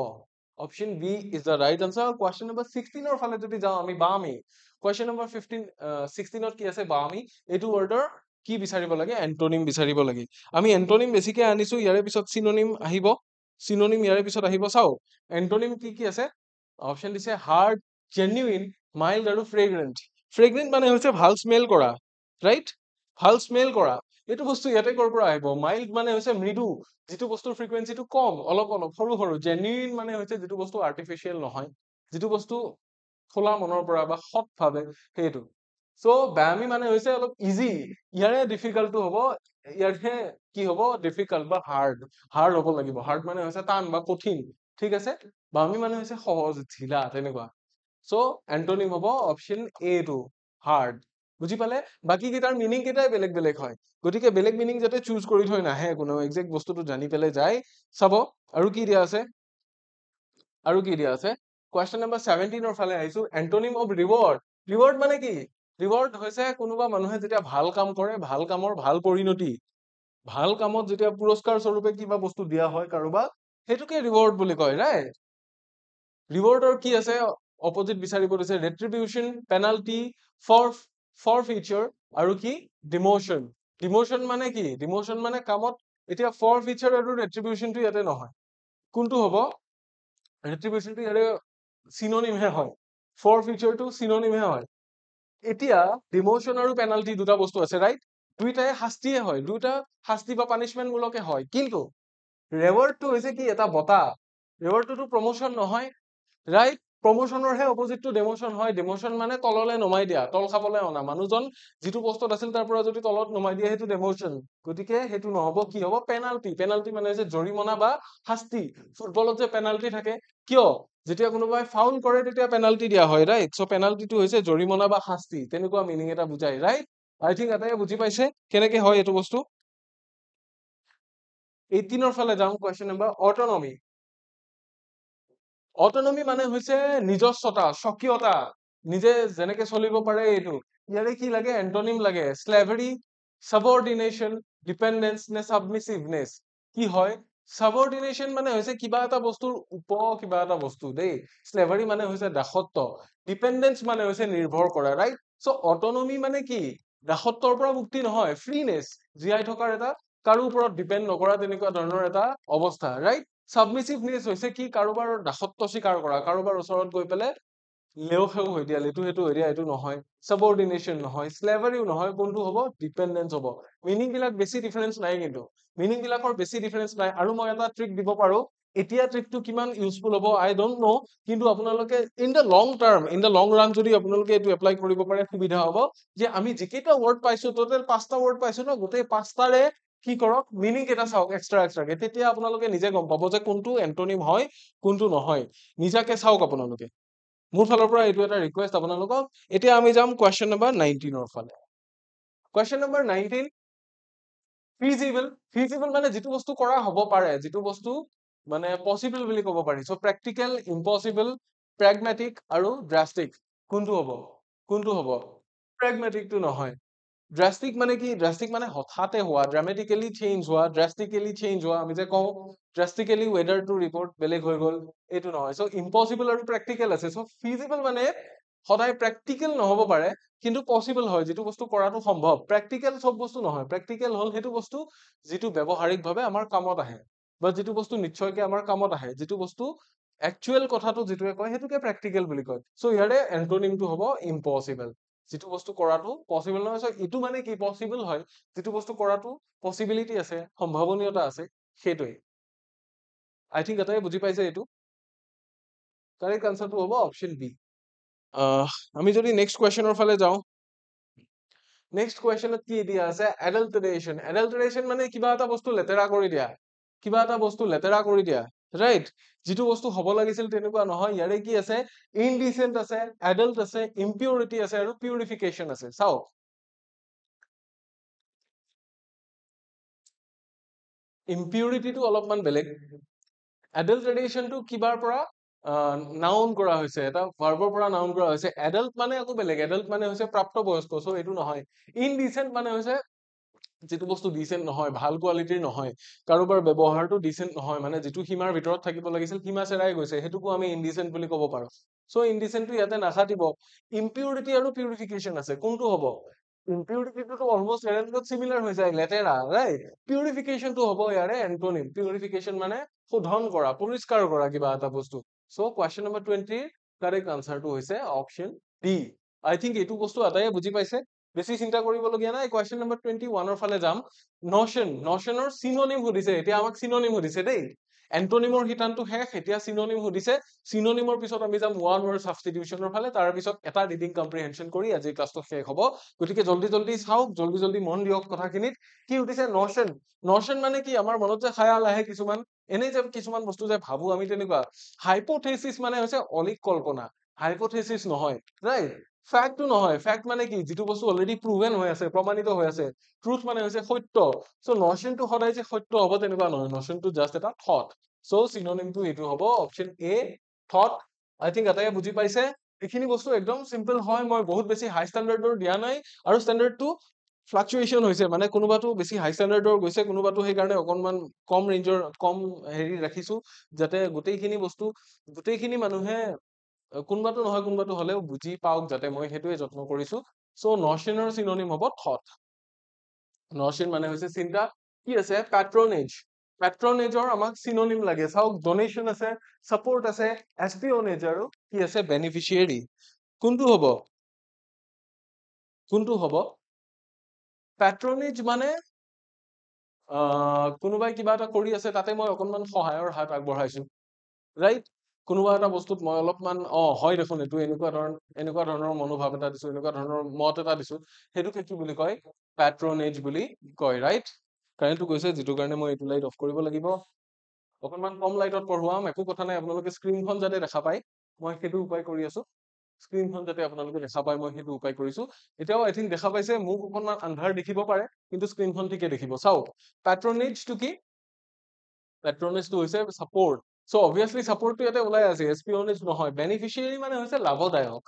Option B is the right answer question number ছিক্সটিনৰ ফালে যদি যাওঁ আমি বামি। কুৱেশ্যন নম্বৰ ফিফটিন ছিক্সটিনত কি আছে? বামি। এইটো ৱৰ্ডৰ কি বিচাৰিব লাগে? এন্টনিম বিচাৰিব লাগে। আমি এন্টনিম বেছিকে আনিছো ইয়াৰে পিছত চিননিম আহিব। চিননিম ইয়াৰে পিছত আহিব। চাও এন্টনিম কি কি আছে? অপশ্যন দিছে হাৰ্ড জেনুইন মাইল্ড আৰু ফ্ৰেগ্ৰেণ্ট ফ্ৰেগ্ৰেণ্ট মানে হৈছে ভাল স্মেল কৰা ৰাইট ভাল স্মেল কৰা। এইটো বস্তু ইয়াতে কৰ পৰা আহিব? মাইল্ড মানে হৈছে মৃদু যিটো বস্তুৰ ফ্ৰিকুৱেঞ্চিটো কম অলপ অলপ সৰু সৰু জেনুইন মানে হৈছে যিটো বস্তু আৰ্টিফিচিয়েল নহয় যিটো বস্তু খোলা মনৰ পৰা বা সৎ ভাৱে সেইটো। চ' ব্যায়ামী মানে হৈছে অলপ ইজি ইয়াৰে ডিফিকাল্টটো হ'ব ইয়াৰে কি হ'ব? ডিফিকাল্ট বা হাৰ্ড হাৰ্ড হ'ব লাগিব। হাৰ্ড মানে হৈছে টান বা কঠিন ঠিক আছে? বামি মানে হৈছে সহজ ঢিলা তেনেকুৱা। চ' এন্টনিম হ'ব অপশ্যন এ টো হাৰ্ড বুজি পালে? বাকী কেইটাৰ মিনিং কেইটাই বেলেগ বেলেগ হয়। গতিকে বেলেগ মিনিং যাতে চুজ কৰি থৈ নাহে কোনো একজেক্ট বস্তুটো জানি পেলাই যায়। চাব আৰু কি দিয়া আছে? আৰু কি দিয়া আছে? কুৱেশ্যন নম্বৰ ছেভেণ্টিনৰ ফালে আহিছো এন্টনিম অফ ৰিৱাৰ্ড ৰিৱাৰ্ড মানে কি? ৰিৱাৰ্ড হৈছে কোনোবা মানুহে যেতিয়া ভাল কাম কৰে ভাল কামৰ ভাল পৰিণতি। ভাল কামত যেতিয়া পুৰস্কাৰ স্বৰূপে কিবা বস্তু দিয়া হয় কাৰোবাক সেইটোকে ৰিৱাৰ্ড বুলি কয় ৰাইট ৰিৱাৰ্ডৰ কি আছে? অপজিট বিচাৰিব দিছে retribution penalty for for future আৰু কি? ডিমোশ্যন ডিমোশ্যন মানে কি? ডিমোশ্যন মানে কামত এতিয়া ফৰ ফিউচাৰ আৰু ৰেট্ৰিবিউচনটো ইয়াতে নহয়। কোনটো হ'ব? ৰেট্ৰিবিউচনটো ইয়াতে চিননিমহে হয়। ফৰ ফিউচাৰটো চিননিমহে হয়। এতিয়া ডিমোশ্যন আৰু পেনাল্টি দুটা বস্তু আছে ৰাইট দুইটাই শাস্তিয়ে হয়। দুইটা শাস্তি বা পানিচমেন্ট মূলকে হয়। কিন্তু ৰেৱাৰ্ডটো হৈছে কি? এটা বঁটা। ৰেৱাৰ্ডটোতো প্ৰমোশ্যন নহয় ৰাইট প্ৰমোশ্যনৰহে অপজিটটো ডেমোশ্যন হয়। ডেমোশ্যন মানে তললে নমাই দিয়া তল খাবলৈ অনা। মানুহজন যিটো পষ্টত আছিল তাৰ পৰা যদি তলত নমাই দিয়ে সেইটো ডেমোশ্যন গতিকে সেইটো নহব। কি হব? পেনাল্টি পেনাল্টি মানে হৈছে জৰিমনা বা শাস্তি। ফুটবলত যে পেনাল্টি থাকে কিয়? যেতিয়া কোনোবাই ফাউল কৰে তেতিয়া পেনাল্টি দিয়া হয় ৰাইট চ' পেনাল্টিটো হৈছে জৰিমনা বা শাস্তি। তেনেকুৱা মিনিং এটা বুজাই ৰাইট আই থিংক এটাই বুজি পাইছে। কেনেকে হয় এইটো বস্তু? এইটিনৰ ফালে যাওঁ কুৱেশ্যন নম্বৰ অটনমি অটনমি মানে হৈছে নিজস্বতা স্বকীয়তা। নিজে যেনেকে চলিব পাৰে এইটো। ইয়াৰে কি লাগে? এন্টনিম লাগে। স্লেভাৰী চাবঅৰ্ডিনেশ্যন ডিপেণ্ডেঞ্চ নে চাবমিচিভনেছ কি হয়? চাবঅৰ্ডিনেশ্যন মানে হৈছে কিবা এটা বস্তুৰ উপ কিবা এটা বস্তু দেই। স্লেভাৰী মানে হৈছে দাসত্ব। ডিপেণ্ডেঞ্চ মানে হৈছে নিৰ্ভৰ কৰা ৰাইট চ' অটনমি মানে কি? দাসত্বৰ পৰা মুক্তি নহয় ফ্ৰীনেছ জীয়াই থকাৰ এটা কাৰো ওপৰত ডিপেণ্ড নকৰা তেনেকুৱা ধৰণৰ এটা অৱস্থা ৰাইট চাবমিচিভনেছ হৈছে কি কাৰোবাৰ দাসত্ব স্বীকাৰ কৰা কাৰোবাৰ ওচৰত গৈ পেলাই লেও সেও হৈ দিয়া এইটো সেইটো হৈ দিয়া এইটো নহয় চাবঅৰ্ডিনেশ্যন নহয় স্লেভাৰীও নহয় কোনটো হ'ব? ডিপেণ্ডেঞ্চ হ'ব। মিনিং বিলাক বেছি ডিফাৰেঞ্চ নাই কিন্তু। মিনিং বিলাকৰ বেছি ডিফাৰেঞ্চ নাই। আৰু মই এটা ট্ৰিক দিব পাৰো। এতিয়া ট্ৰিকটো কিমান ইউজফুল হ'ব? আই ডোন্ট ন কিন্তু আপোনালোকে in the long term in the long run যদি আপোনালোকে এইটো এপ্লাই কৰিব পাৰে সুবিধা হ'ব। যে আমি যিকেইটা ৱৰ্ড পাইছো টোটেল পাঁচটা ৱৰ্ড পাইছো ন গোটেই পাঁচটাৰে কি কৰক মিনিং কেইটা চাওক এক্সট্ৰা এক্সট্ৰাকে তেতিয়া আপোনালোকে নিজে গম পাব যে কোনটো এন্টনিম হয় কোনটো নহয়। নিজাকে চাওক আপোনালোকে। মোৰ ফালৰ পৰা এইটো এটা ৰিকুৱেষ্ট আপোনালোকক। এতিয়া আমি যাম কুৱেশ্যন নম্বৰ নাইনটিনৰ ফালে। Question number nineteen feasible feasible মানে যিটো বস্তু কৰা হ'ব পাৰে যিটো বস্তু মানে পচিবল বুলি ক'ব পাৰি। চ' প্ৰেক্টিকেল ইম্পচিবল প্ৰেগমেটিক আৰু ড্ৰাষ্টিক কোনটো হ'ব? কোনটো হ'ব? প্ৰেগমেটিকটো নহয়। ড্ৰাষ্টিক মানে কি? ড্ৰাষ্টিক মানে হঠাতে হোৱা ড্ৰামেটিকেলি চেঞ্জ হোৱা ড্ৰাষ্টিকেলি চেঞ্জ হোৱা। আমি যে কওঁ ড্ৰাষ্টিকেলি ৱেডাৰটো ৰিপৰ্ট বেলেগ হৈ গ'ল এইটো নহয়। চ' ইম্পচিবল আৰু প্ৰেক্টিকেল আছে। চ' ফিজিবল মানে সদায় প্ৰেক্টিকেল নহ'ব পাৰে কিন্তু পচিবল হয়। যিটো বস্তু কৰাটো সম্ভৱ। প্ৰেক্টিকেল চব বস্তু নহয়। প্ৰেক্টিকেল হ'ল সেইটো বস্তু যিটো ব্যৱহাৰিকভাৱে আমাৰ কামত আহে বা যিটো বস্তু নিশ্চয়কে আমাৰ কামত আহে। যিটো বস্তু একচুৱেল কথাটো যিটোৱে কয় সেইটোকে প্ৰেক্টিকেল বুলি কয়। চ' ইয়াৰে এন্টনিমটো হ'ব ইম্পচিবল যিটো বস্তু কৰাটো পচিবল নহয় চ' এইটো মানে কি পচিবল হয় যিটো বস্তু কৰাটো পচিবিলিটি আছে সম্ভাৱনীয়তা আছে সেইটোৱে আই থিংক এটাই বুজি পাইছে এইটো। কাৰেক্ট আনচাৰটো হ'ব অপশ্যন বি আমি যদি নেক্সট কুৱেশ্যনৰ ফালে যাওঁ। নেক্সট কুৱেশ্যনত কি দিয়া আছে? এডাল্টাৰেশ্যন এডাল্টাৰেশ্যন মানে কিবা এটা বস্তু লেতেৰা কৰি দিয়া। কিবা এটা বস্তু লেতেৰা কৰি দিয়া। ৰাইট যিটো বস্তু হ'ব লাগিছিল তেনেকুৱা নহয়। ইয়াৰে কি আছে? ইনডিচেণ্ট আছে এডাল্ট আছে ইম্পিউৰিটি আছে আৰু পিউৰিফিকেশ্যন আছে। চাওক। ইম্পিউৰিটিটো অলপমান বেলেগ। এডাল্টাৰেশ্যনটো কিবাৰ পৰা? নাউন কৰা হৈছে। এটা ভাৰ্বৰ পৰা নাউন কৰা হৈছে। এডাল্ট মানে একো বেলেগ। এডাল্ট মানে হৈছে প্ৰাপ্তবয়স্ক। চ' এইটো নহয়। ইনডিচেণ্ট মানে হৈছে যিটো বস্তু ডিচেণ্ট নহয় ভাল কোৱালিটিৰ নহয় কাৰোবাৰ ব্যৱহাৰটো ডিচেণ্ট নহয় মানে যিটো সীমাৰ ভিতৰত থাকিব লাগিছিল সীমা চেৰাই গৈছে সেইটোকো আমি ইনডিচেণ্ট বুলি ক'ব পাৰো। চ' ইনডিচেণ্টটো ইয়াতে নাখাটিব ইম্পিউৰিটি আৰু পিউৰিফিকেশ্যন আছে কোনটো হ'ব? ইম্পিউৰিটিটো অলমষ্ট এৰেণ্টত চিমিলাৰ হৈ যায় লেতেৰা ৰাইট পিউৰিফিকেশ্যনটো হ'ব ইয়াৰে এণ্টনিম পিউৰিফিকেশ্যন মানে শোধন কৰা পৰিষ্কাৰ কৰা কিবা এটা বস্তু। চ' কুৱেশ্যন নম্বৰ টুৱেণ্টিৰ কাৰেক্ট আনচাৰটো হৈছে অপশ্যন ডি আই থিংক এইটো বস্তু এটাই বুজি পাইছে। বেছি চিন্তা কৰিবলগীয়া নাই। কুৱেশ্যন নম্বৰ টুৱেণ্টি ওৱানৰ ফালে যাম। নচন নচনৰ চিননিম সুধিছে। এতিয়া আমাক চিননিম সুধিছে দেই। এণ্টনিমৰ শিতানটো শেষ। এতিয়া চিননিম সুধিছে। চিননিমৰ পিছত আমি যাম ওৱান ৱৰ্ড ছাবষ্টিটিউশ্যনৰ ফালে। তাৰ পিছত এটা ৰিডিং কম্প্ৰিহেনশ্যন কৰি আজি ক্লাছটো শেষ হ'ব। গতিকে জল্দি জল্দি চাওক। জল্দি জল্দি মন দিয়ক কথাখিনিত। কি সুধিছে নচন নচন মানে কি? আমাৰ মনত যে খায়াল আহে কিছুমান। এনেই যে কিছুমান বস্তু যে ভাবো আমি তেনেকুৱা। হাইপথেচিছ মানে হৈছে অলিক কল্পনা। হাইপথেচিছ নহয় ৰাইট ফেক্টটো নহয় ফেক্ট মানে কি? যিটো বস্তু অলৰেডি প্ৰুভেন হৈ আছে প্ৰমাণিত হৈ আছে ট্ৰুথ মানে হৈছে সত্য। চ' নচনটো সদায় যে সত্য হ'ব তেনেকুৱা নহয় নচনটো জাষ্ট এটা থট চ' চিননিমটো এইটো হ'ব option A thought I think এটাই বুজি পাইছে। এইখিনি বস্তু একদম চিম্পল হয় মই বহুত বেছি হাই ষ্টেণ্ডাৰ্ডৰ দিয়া নাই। আৰু ষ্টেণ্ডাৰ্ডটো ফ্লাকচুৱেশ্যন হৈছে মানে কোনোবাটো বেছি হাই ষ্টেণ্ডাৰ্ডৰ গৈছে কোনোবাটো সেইকাৰণে অকণমান কম ৰেঞ্জৰ কম হেৰি ৰাখিছো যাতে গোটেইখিনি বস্তু গোটেইখিনি মানুহে কোনোবাটো নহয় কোনোবাটো হলেও বুজি পাওক যাতে মই সেইটোৱে যত্ন কৰিছো। চ' নচেনৰ চিননিম হ'ব থট। নচেন মানে হৈছে চিন্তা। কি আছে? পেট্ৰনেজ পেট্ৰনেজৰ আমাক চিননিম লাগে। চাওক ডনেশ্যন আছে ছাপৰ্ট আছে এছপিঅনেজ আৰু কি আছে? বেনিফিচিয়েৰী কোনটো হ'ব? কোনটো হ'ব? পেট্ৰনেজ মানে কোনোবাই কিবা এটা কৰি আছে তাতে মই অকনমান সহায়ৰ হাত আগবঢ়াইছো। ৰাইট কোনোবা এটা বস্তুত মই অলপমান অ হয় দেখোন এইটো এনেকুৱা ধৰণ এনেকুৱা ধৰণৰ মনোভাৱ এটা দিছো এনেকুৱা ধৰণৰ মত এটা দিছো সেইটোকে কি বুলি কয় পেট্ৰনেজ বুলি কয় ৰাইট কাৰেণ্টটো গৈছে যিটো কাৰণে মই এইটো লাইট অফ কৰিব লাগিব। অকনমান কম লাইটত পঢ়ুৱাম একো কথা নাই আপোনালোকে স্ক্ৰীনখন যাতে দেখা পায় মই সেইটো উপায় কৰি আছো। স্ক্ৰীনখন যাতে আপোনালোকে দেখা পায় মই সেইটো উপায় কৰিছো। এতিয়াও আই থিংক দেখা পাইছে মোক অকনমান আন্ধাৰ দেখিব পাৰে কিন্তু স্ক্ৰীনখন ঠিকে দেখিব। চাওক পেট্ৰনেজটো কি? পেট্ৰনেজটো হৈছে ছাপৰ্ট চ' অবভিয়াছলি ছাপৰ্টটো ইয়াতে ওলাই আছে এছপিঅনেজ নহয়। বেনিফিচিয়াৰী মানে হৈছে লাভদায়ক।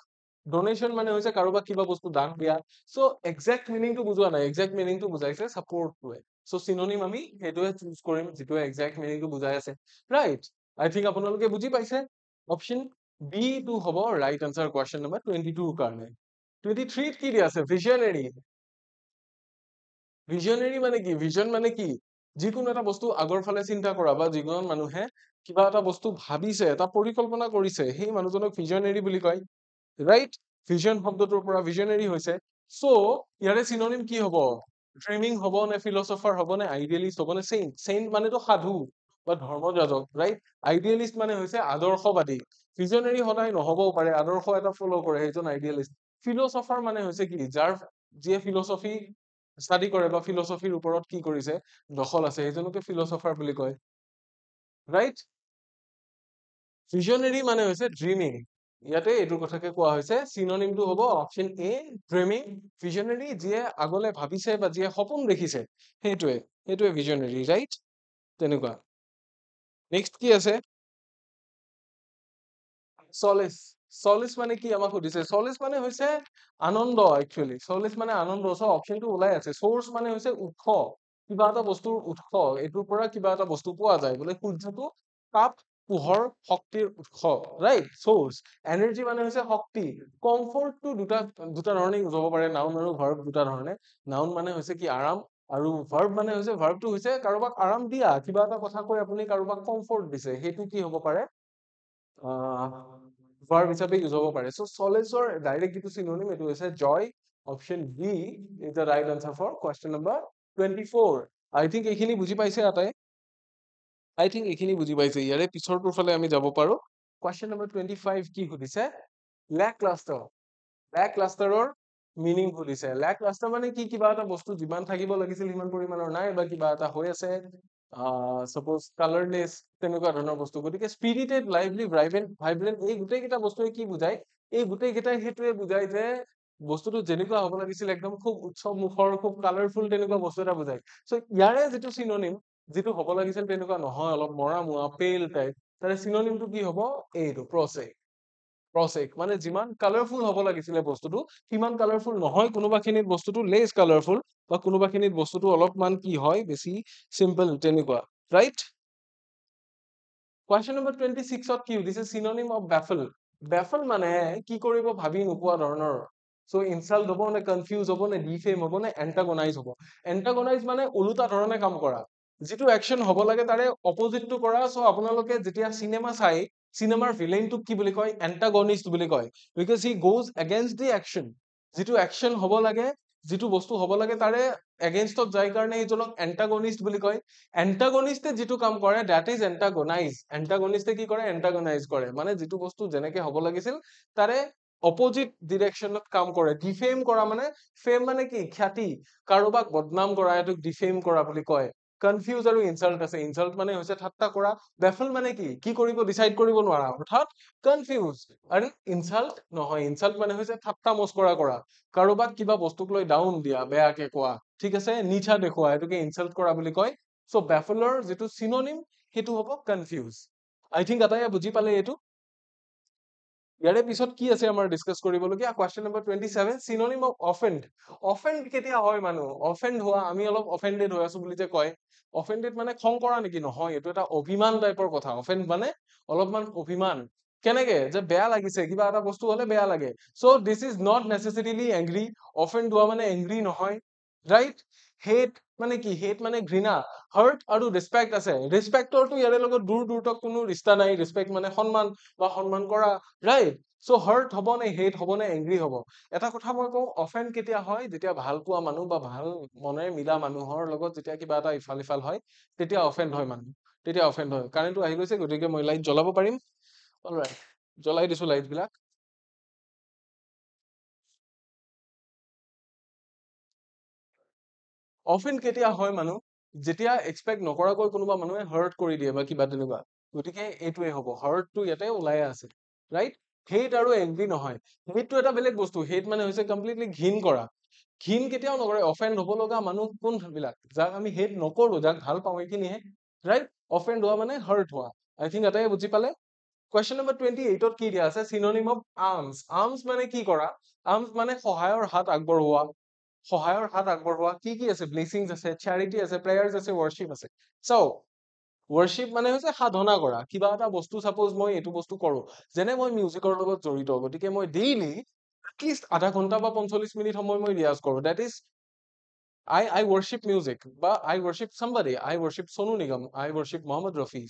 ডনেশ্যন মানে হৈছে কাৰোবাক কিবা বস্তু দান দিয়া। চ' একজেক্ট মিনিংটো বুজোৱা নাই। একজেক্ট মিনিংটো বুজাইছে ছাপৰ্টটোৱে চ' চিননিম আমি সেইটোৱে চুজ কৰিম যিটোৱে একজেক্ট মিনিংটো বুজাই আছে। ৰাইট আই থিংক আপোনালোকে বুজি পাইছে। অপশ্যন বি টো হ'ব right answer question number twenty tour কাৰণে। টুৱেণ্টি থ্ৰীত কি দিয়া আছে? ভিজনেৰী ভিজনেৰী মানে কি? ভিজন মানে কি? যিকোনো এটা বস্তু আগৰ ফালে চিন্তা কৰা বা যিজন মানুহে কিবা এটা বস্তু ভাবিছে এটা পৰিকল্পনা কৰিছে সেই মানুহজনক ভিজনেৰী বুলি কয় ৰাইট ভিজন শব্দটোৰ পৰা ভিজনেৰী হৈছে। চ' ইয়াৰে চিননিম কি হ'ব? ড্ৰিমিং হ'ব নে ফিলচফাৰ হ'ব নে আইডিয়েলিষ্ট হ'ব নে চেইণ্ট চেইণ্ট মানেতো সাধু বা ধৰ্মযাজক ৰাইট আইডিয়েলিষ্ট মানে হৈছে আদৰ্শবাদী। ভিজনেৰী সদায় নহ'বও পাৰে আদৰ্শ এটা ফ'ল' কৰে সেইজন আইডিয়েলিষ্ট ফিলচফাৰ মানে হৈছে কি? যাৰ যিয়ে ফিলচফি ষ্টাডি কৰে বা ফিলচফিৰ ওপৰত কি কৰিছে দখল আছে সেইজনকে ফিলচফাৰ বুলি কয়। ৰাইট ভিজনেৰী মানে হৈছে ড্ৰিমিং ইয়াতে এইটোৰ কথাকে কোৱা হৈছে চিননিমটো হ'ব অপশ্যন এ ড্ৰিমিং ভিজনেৰী যিয়ে আগলে ভাবিছে বা যিয়ে সপোন দেখিছে সেইটোৱে সেইটোৱে ভিজনেৰী ৰাইট তেনেকুৱা। নেক্সট কি আছে? চলিচ চলিচ মানে কি আমাক সুধিছে? চলিচ মানে হৈছে আনন্দ একচুৱেলি চলিচ মানে আনন্দ চ অপশ্যনটো ওলাই আছে। চ'ৰ্চ মানে হৈছে উৎস কিবা এটা বস্তুৰ উৎস এইটোৰ পৰা কিবা এটা বস্তু পোৱা যায়। বোলে সূৰ্যটো তাপ পোহৰ শক্তিৰ উৎস ৰাইট চ'ৰ্চ এনাৰ্জি মানে হৈছে শক্তি। কমফৰ্টটো দুটা দুটা ধৰণে হ'ব পাৰে নাউন আৰু ভাৰ্ব দুটা ধৰণে। নাউন মানে হৈছে কি আৰাম আৰু ভাৰ্ব মানে হৈছে ভাৰ্বটো হৈছে কাৰোবাক আৰাম দিয়া কিবা এটা কথা কৈ আপুনি কাৰোবাক কমফৰ্ট দিছে সেইটো কি হ'ব পাৰে? ভাৰ্ব হিচাপে ইউজ হ'ব পাৰে। চ' চলেজৰ ডাইৰেক্ট যিটো চিনোনিম এইটো হৈছে জয় option B is the right answer for question number twenty four I think এইখিনি বুজি পাইছে আটাই। আই থিংক এইখিনি বুজি পাইছে। ইয়াৰে পিছৰটোৰ ফালে আমি যাব পাৰো। কুৱেশ্যন নম্বৰ টুৱেণ্টি ফাইভ কি সুধিছে? লেক ক্লাষ্টাৰ লেক ক্লাষ্টাৰৰ মিনিংফুল দিছে লেক লাষ্টাৰ মানে কি? কিবা এটা বস্তু যিমান থাকিব লাগিছিল সিমান পৰিমাণৰ নাই বা কিবা এটা হৈ আছে। চাপ'জ কালাৰলেছ তেনেকুৱা ধৰণৰ বস্তু। গতিকে স্পিৰিটেড লাইভলি ভাইব্ৰেণ্ট ভাইব্ৰেণ্ট এই গোটেই কেইটা বস্তুৱে কি বুজায়? এই গোটেই কেইটাই সেইটোৱে বুজায় যে বস্তুটো যেনেকুৱা হ'ব লাগিছিল একদম খুব উৎসৱ মুখৰ খুব কালাৰফুল তেনেকুৱা বস্তু এটা বুজায়। চ' ইয়াৰে যিটো চিননিম যিটো হ'ব লাগিছিল তেনেকুৱা নহয় অলপ মৰা মোৱা পেল টাইপ তাৰে চিননিমটো কি হ'ব? এইটো প্ৰচেক প্ৰচেক মানে যিমান কালাৰফুল হ'ব লাগিছিলে বস্তুটো সিমান কালাৰফুল নহয়। কোনোবাখিনিত বস্তুটো লেছ কালাৰফুল বা কোনোবাখিনিত বস্তুটো অলপমান কি হয় বেছি চিম্পল তেনেকুৱা। ৰাইট কুৱেশ্যন নম্বৰ টুৱেণ্টি ছিক্সত কি সুধিছে চিননিম অফ বেফল বেফল মানে কি কৰিব ভাবি নোপোৱা ধৰণৰ। চ' ইনচাল্ট হ'ব নে কনফিউজ হ'ব নে ডিফেম হ'ব নে এণ্টাগনাইজ হ'ব? এণ্টাগনাইজ মানে ওলোটা ধৰণে কাম কৰা। যিটো একশ্যন হ'ব লাগে তাৰে অপজিটটো কৰা। চ' আপোনালোকে যেতিয়া চিনেমা চাই চিনেমাৰ ভিলেইনটোক কি বুলি কয়? এণ্টাগনিষ্ট বুলি কয়। Because he goes against the action যিটো একশ্যন হ'ব লাগে যিটো বস্তু হ'ব লাগে তাৰে এগেইনষ্টত যায় কাৰণে সেইজনক এণ্টাগনিষ্ট বুলি কয়। এণ্টাগনিষ্টে যিটো কাম কৰে ডেট ইজ এণ্টাগনাইজ এণ্টাগনিষ্টে কি কৰে? এণ্টাগনাইজ কৰে। মানে যিটো বস্তু যেনেকে হ'ব লাগিছিল তাৰে অপজিট ডিৰেকশ্যনত কাম কৰে। ডিফেম কৰা মানে ফেম মানে কি? খ্যাতি। কাৰোবাক বদনাম কৰা এইটোক ডিফেম কৰা বুলি কয়। কনফিউজ আৰু ইনচাল্ট আছে। ইনচাল্ট মানে হৈছে ঠাট্টা কৰা। বেফল মানে কি? কি কৰিব? ডিচাইড কৰিব নোৱাৰা। অৰ্থাৎ কনফিউজ আৰু ইনচাল্ট নহয়। ইনচাল্ট মানে হৈছে ঠাট্টা মস্কৰা কৰা। কাৰোবাক কিবা বস্তুক লৈ ডাউন দিয়া বেয়াকে কোৱা। ঠিক আছে? নিচা দেখুওৱা। এইটোকে ইনচাল্ট কৰা বুলি কয়। চ' বেফলৰ যিটো চিননিম সেইটো হ'ব কনফিউজ আই থিংক আটাইয়ে বুজি পালে এইটো। ইয়াৰে পিছত কি আছে আমাৰ ডিছকাছ কৰিবলগীয়া? Question number twenty seven synonym of offend offend কেতিয়া হয় মানুহ? অফেণ্ড হোৱা আমি অলপ অফেণ্ডেড হৈ আছো বুলি যে কয়। অফেণ্ডেড মানে খং কৰা নেকি? নহয় এইটো এটা অভিমান টাইপৰ কথা। অফেণ্ড মানে অলপমান অভিমান। কেনেকে? যে বেয়া লাগিছে কিবা এটা বস্তু হলে বেয়া লাগে। So' this is not necessarily angry offend হোৱা মানে এংগ্ৰি নহয় ৰাইট হেট মানে কি হেট মানে ঘৃণা হাৰ্ট আৰু ৰেচপেক্ট আছে। ৰেচপেক্টৰটো ইয়াৰে লগত দূৰ দূৰতক কোনো ৰিষ্টা নাই। ৰেচপেক্ট মানে সন্মান বা সন্মান কৰা ৰাইট চ' হাৰ্ট হ'ব নে হেট হ'ব নে এংগ্ৰি হ'ব? এটা কথা মই কওঁ অফেন কেতিয়া হয়? যেতিয়া ভাল পোৱা মানুহ বা ভাল মনেৰে মিলা মানুহৰ লগত যেতিয়া কিবা এটা ইফাল ইফাল হয় তেতিয়া অফেণ্ড হয় মানুহ। তেতিয়া অফেণ্ড হয়। কাৰেণ্টটো আহি গৈছে গতিকে মই লাইট জ্বলাব পাৰিম। অলৰাইট জ্বলাই দিছো লাইট অফেন কেতিয়া হয় মানুহ যেতিয়া এক্সপেক্ট নকৰাকৈ কোনোবা মানুহে হাৰ্ট কৰি দিয়ে বা কিবা তেনেকুৱা গতিকে এইটোৱে হ'ব হাৰ্টটো ইয়াতে ওলাই আছে ৰাইট হেট আৰু এংগ্ৰি নহয় হেটটো এটা বেলেগ বস্তু হেট মানে হৈছে কমপ্লিটলি ঘিন কৰা ঘিন কেতিয়াও নকৰে অফেণ্ড হ'ব লগা মানুহ কোনবিলাক যাক আমি হেট নকৰো যাক ভাল পাওঁ এইখিনিহে ৰাইট অফেণ্ড হোৱা মানে হাৰ্ট হোৱা আই থিংক এটাই বুজি পালে? কুৱেশ্যন নম্বৰ টুৱেণ্টি এইটত কি দিয়া আছে চিননিম অফ আৰ্মছ আৰ্মছ মানে কি কৰা আৰ্মছ মানে সহায়ৰ হাত আগবঢ়োৱা সহায়ৰ হাত আগবঢ়োৱা কি কি আছে? ব্লেচিংছ আছে চেৰিটি আছে প্ৰেয়াৰ্ছ আছে ৱৰ্শ্বিপ আছে। চাওক ৱৰ্শ্বিপ মানে হৈছে সাধনা কৰা। কিবা এটা বস্তু চাপ'জ মই এইটো বস্তু কৰো যেনে মই মিউজিকৰ লগত জড়িত গতিকে মই ডেইলি এটলিষ্ট আধা ঘণ্টা বা পঞ্চল্লিছ মিনিট সময় মই ৰিয়াজ কৰো। That is I I worship music বা I worship somebody I worship Sonu Nigam I worship Mohammad Rafi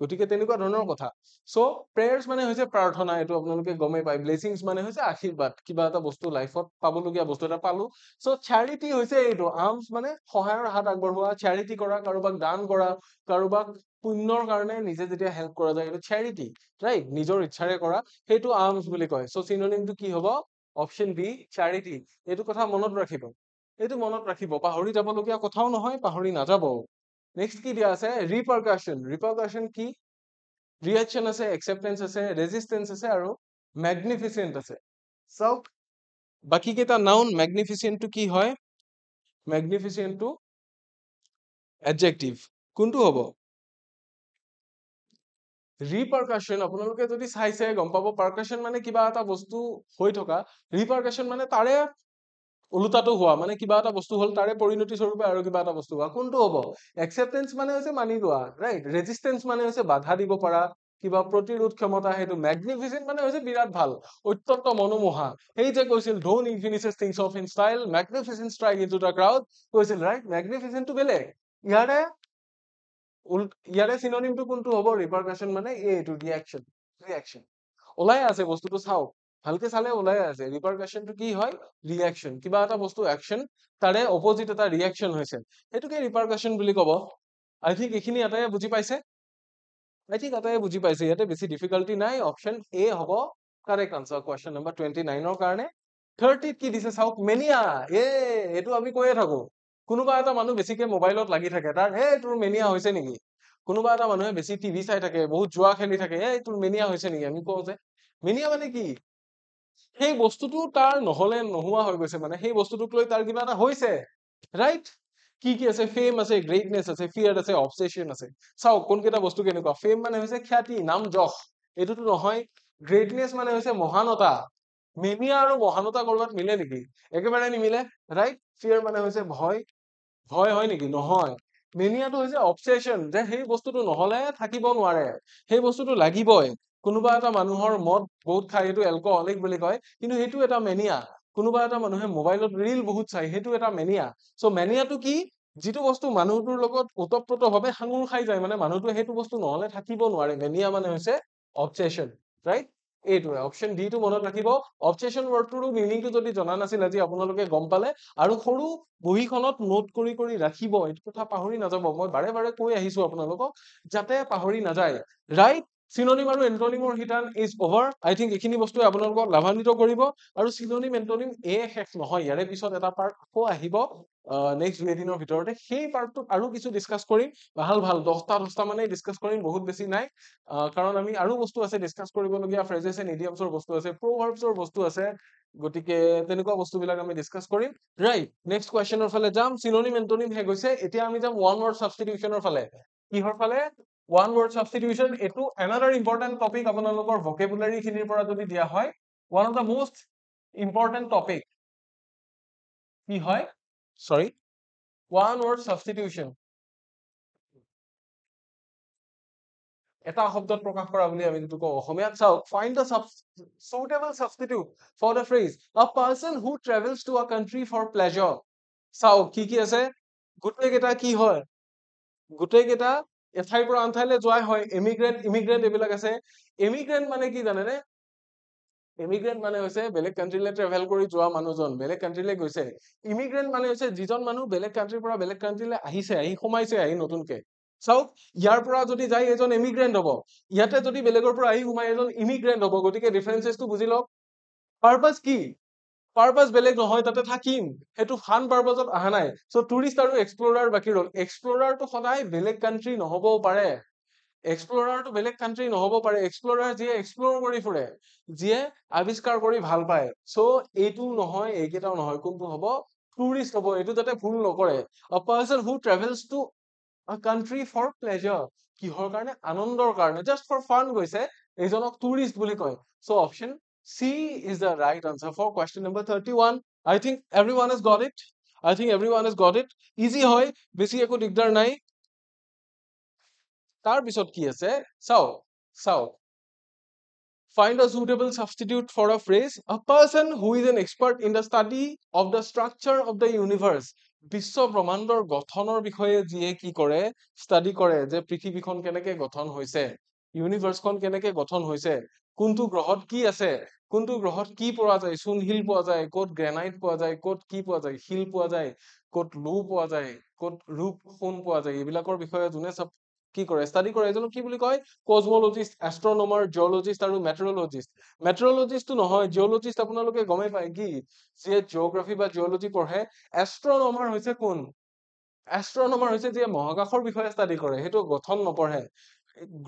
গতিকে তেনেকুৱা ধৰণৰ কথা। চ' প্ৰেয়াৰ্ছ মানে হৈছে প্ৰাৰ্থনা এইটো আপোনালোকে গমেই পায়। ব্লেচিংছ মানে হৈছে আশীৰ্বাদ কিবা এটা বস্তু লাইফত পাবলগীয়া বস্তু এটা পালো। চ' চেৰিটি হৈছে এইটো আৰ্মছ মানে সহায়ৰ হাত আগবঢ়োৱা চেৰিটি কৰা কাৰোবাক দান কৰা কাৰোবাক পুণ্যৰ কাৰণে নিজে যেতিয়া হেল্প কৰা যায় এইটো চেৰিটি ৰাইট নিজৰ ইচ্ছাৰে কৰা সেইটো আৰ্মছ বুলি কয়। চ' চিননিমটো কি হ'ব? অপশ্যন বি চেৰিটি এইটো কথা মনত ৰাখিব। এইটো মনত ৰাখিব। পাহৰি যাবলগীয়া কথাও নহয় পাহৰি নাযাব নেক্সট কি দিয়া আছে ৰিপাৰকাশ্যন ৰিপাৰকাশ্যন কি ৰিয়েকশ্যন আছে একচেপ্টেঞ্চ আছে ৰেজিষ্টেঞ্চ আছে আৰু মেগনিফিচেণ্ট আছে চাওক বাকী কেইটা নাউন মেগনিফিচেণ্টটো কি হয় মেগনিফিচেণ্টটো এডজেক্টিভ কোনটো হ'ব ৰিপাৰকাশ্যন আপোনালোকে যদি চাইছে গম পাব পাৰকাশ্যন মানে কিবা এটা বস্তু হৈ থকা। ৰিপাৰকাশ্যন মানে তাৰে ওলোটাটো হোৱা মানে কিবা এটা বস্তু হ'ল তাৰে পৰিণতি স্বৰূপে আৰু কিবা এটা বস্তু হোৱা। কোনটো হ'ব? একচেপ্টেঞ্চ মানে হৈছে মানি লোৱা ৰাইট ৰেজিষ্টেঞ্চ মানে হৈছে বাধা দিব পৰা কিবা প্ৰতিৰোধ ক্ষমতা সেইটো মেগনিফিচেণ্ট মানে হৈছে বিৰাট ভাল অত্যন্ত মনোমোহা। সেই যে কৈছিল done infinities things of in magnificent strike in to the crowd কৈছিল ৰাইট মেগনিফিচেণ্টটো বেলেগ। ইয়াৰে ইয়াৰে চিননিমটো কোনটো হ'ব? ৰিপাৰকাশ্যন মানে এইটো ৰিয়েকশ্যন ৰিয়েকশ্যন ওলাই আছে বস্তুটো চাওক। ভালকে চালে ওলাই আছে। ৰিপাৰকাশ্যনটো কি হয়? ৰিয়েকশ্যন কিবা এটা বস্তু একশ্যন তাৰে অপজিট এটা ৰিয়েকশ্যন হৈছে। সেইটোকে ৰিপাৰকাশ্যন বুলি ক'ব। আই থিংক এইখিনি এটাই বুজি পাইছে? আই থিংক এটাই বুজি পাইছে। ইয়াতে বেছি ডিফিকাল্টি নাই। অপশ্যন এ হ'ব। Correct answer question number twenty নাইনৰ কাৰণে। থাৰ্টিত কি দিছে চাওক? মেনিয়া এ এইটো আমি কৈয়ে থাকো। কোনোবা এটা মানুহ বেছিকে মোবাইলত লাগি থাকে। তাৰ হে তোৰ মেনিয়া হৈছে নেকি? কোনোবা এটা মানুহে বেছি টিভি চাই থাকে বহুত জোৱা খেলি থাকে এই তোৰ মেনিয়া হৈছে নেকি? আমি কওঁ যে মেনিয়া মানে কি? সেই বস্তুটো তাৰ নহলে নোহোৱা হৈ গৈছে মানে। সেই বস্তুটোক লৈ তাৰ কিবা এটা হৈছে ৰাইট কি কি আছে? ফেম আছে গ্ৰেটনেছ আছে ফিয়াৰ আছে অবচেচন আছে। চাওক কোনকেইটা বস্তু কেনেকুৱা? ফেম মানে হৈছে খ্যাতি নাম যশ। এইটোতো নহয় গ্ৰেটনেছ মানে হৈছে মহানতা। মেনিয়া আৰু মহানতা কৰবাত মিলে নেকি? একেবাৰে নিমিলে ৰাইট ফিয়াৰ মানে হৈছে ভয়। ভয় হয় নেকি? নহয়। মেনিয়াটো হৈছে অবচেচন যে সেই বস্তুটো নহলে থাকিব নোৱাৰে। সেই বস্তুটো লাগিবই। কোনোবা এটা মানুহৰ মদ বহুত খাই সেইটো এলকহলিক বুলি কয় কিন্তু সেইটো এটা মেনিয়া কোনোবা এটা মানুহে মোবাইলত ৰিল বহুত চাই সেইটো এটা মেনিয়া চ' মেনিয়াটো কি? যিটো বস্তু মানুহটোৰ লগত ওতপ্ৰোত ভাৱে সাঙুৰ খাই যায় মানে মানুহটোৱে সেইটো বস্তু নহলে থাকিব নোৱাৰে। মেনিয়া মানে হৈছে অবচেচন ৰাইট এইটোৱে অপশ্যন ডি টো মনত ৰাখিব। অবচেচন ৱৰ্ডটোৰো মিনিংটো যদি জনা নাছিল আজি আপোনালোকে গম পালে। আৰু সৰু বহীখনত নোট কৰি কৰি ৰাখিব এইটো কথা পাহৰি নাযাব। মই বাৰে বাৰে কৈ আহিছো আপোনালোকক যাতে পাহৰি নাযায়। ৰাইট চিননিম আৰু এন্টনিমৰ শিতান ইজ অভাৰ আই থিংক এইখিনি বস্তুৱে আপোনালোকক লাভান্বিত কৰিব আৰু চিননিম এন্টনিম এ শেষ নহয়। ইয়াৰে পিছত এটা পাৰ্ট আকৌ আহিব নেক্সট দুই এদিনৰ ভিতৰতে। সেই পাৰ্টটোত আৰু কিছু ডিছকাছ কৰিম। ভাল ভাল। দহটা দহটা মানে ডিছকাছ কৰিম বহুত বেছি নাই। কাৰণ আমি আৰু বস্তু আছে ডিছকাছ কৰিবলগীয়া ফ্ৰেজেছ এণ্ড ইডিয়ামছৰ বস্তু আছে প্ৰভাৰ্বছৰ বস্তু আছে। গতিকে তেনেকুৱা বস্তুবিলাক আমি ডিছকাছ কৰিম। ৰাইট নেক্সট কুৱেশ্যনৰ ফালে যাম। চিননিম এন্টনিম শেষ হৈছে। এতিয়া আমি যাম ওৱান ৱৰ্ড ছাবষ্টিটিউশ্যনৰ ফালে। কিহৰ ফালে? ওৱান ৱৰ্ড ছাবষ্টিটিউশ্যন এইটো এনাডাৰ ইম্পৰ্টেণ্ট টপিক আপোনালোকৰ ভকেবুলাৰী খিনিৰ পৰা যদি দিয়া হয় one of the most important topic কি হয়? চৰি ওৱান ৱৰ্ড ছাবষ্টিটিউশ্যন এটা শব্দত প্ৰকাশ কৰা বুলি আমি কওঁ অসমীয়াত চাওক find the suitable substitute for the phrase a person who travels to a country for pleasure. চাওক কি কি আছে? গোটেই কেইটা কি হয়? গোটেই কেইটা এঠাইৰ পৰা আন ঠাইলৈ যোৱাই হয়। এমিগ্ৰেণ্ট ইমিগ্ৰেণ্ট এইবিলাক আছে। এমিগ্ৰেণ্ট মানে কি জানেনে? ইমিগ্ৰেণ্ট মানে হৈছে বেলেগ কাণ্ট্ৰিলৈ ট্ৰেভেল কৰি যোৱা মানুহজন বেলেগ কাণ্ট্ৰিলৈ গৈছে। ইমিগ্ৰেণ্ট মানে হৈছে যিজন মানুহ বেলেগ কাণ্ট্ৰিৰ পৰা বেলেগ কাণ্ট্ৰিলৈ আহিছে আহি সোমাইছে আহি নতুনকে। চাওক ইয়াৰ পৰা যদি যায় এজন ইমিগ্ৰেণ্ট হব। ইয়াতে যদি বেলেগৰ পৰা আহি সোমাই এজন ইমিগ্ৰেণ্ট হব। গতিকে ডিফাৰেঞ্চেছটো বুজি লওক। পাৰ্পাছ কি? পাৰ্পাছ বেলেগ নহয় তাতে থাকিম। সেইটো ফান পাৰ্পাছত অহা নাই। চ' টুৰিষ্ট আৰু এক্সপ্লৰাৰ বাকী ৰ'ল। এক্সপ্লৰাৰটো সদায় বেলেগ কাণ্ট্ৰি নহবও পাৰে। এক্সপ্লৰাৰটো বেলেগ কাণ্ট্ৰি নহব পাৰে। এক্সপ্লৰাৰ যিয়ে এক্সপ্ল'ৰ কৰি ফুৰে যিয়ে আৱিষ্কাৰ কৰি ভাল পায়। চ' এইটো নহয় এইকেইটাও নহয়। কোনটো হব? টুৰিষ্ট হব। এইটো যাতে ভুল নকৰে। A person who travels to a country for pleasure কিহৰ কাৰণে? আনন্দৰ কাৰণে। জাষ্ট ফৰ ফান গৈছে এইজনক টুৰিষ্ট বুলি কয়। So' option right answer for question number thirty one I think everyone is got it I think everyone is got it easy হয় বেছি একো দিগদাৰ নাই। তাৰ পিছত কি আছে? চাওক চাওক। Find a suitable substitute for a phrase. A person who is an expert in the study of the structure of the universe. বিশ্ব ব্ৰহ্মাণ্ডৰ গঠনৰ বিষয়ে যিয়ে কি কৰে ষ্টাডি কৰে, যে পৃথিৱীখন কেনেকে গঠন হৈছে ইউনিভাৰ্চখন কেনেকে গঠন হৈছে। কোনটো গ্ৰহত কি আছে কোনটো গ্ৰহত কি পোৱা যায় চূণশিল পোৱা যায় ক'ত গ্ৰেনাইট পোৱা যায় ক'ত কি পোৱা যায় শিল পোৱা যায় ক'ত লো পোৱা যায় ক'ত ৰূপ সোণ পোৱা যায় এইবিলাকৰ বিষয়ে যোনে চব কি কৰে ষ্টাডি কৰে এজনক কি বুলি কয় কজমলজিষ্ট এষ্ট্ৰনমাৰ জিঅলজিষ্ট আৰু মেট্ৰলজিষ্ট মেট্ৰলজিষ্টটো নহয় জিঅলজিষ্ট আপোনালোকে গমেই পায় কি যিয়ে জিঅগ্ৰাফী বা জিঅলজি পঢ়ে এষ্ট্ৰনমাৰ হৈছে কোন? এষ্ট্ৰনমাৰ হৈছে যিয়ে মহাকাশৰ বিষয়ে ষ্টাডি কৰে সেইটো গঠন নপঢ়ে।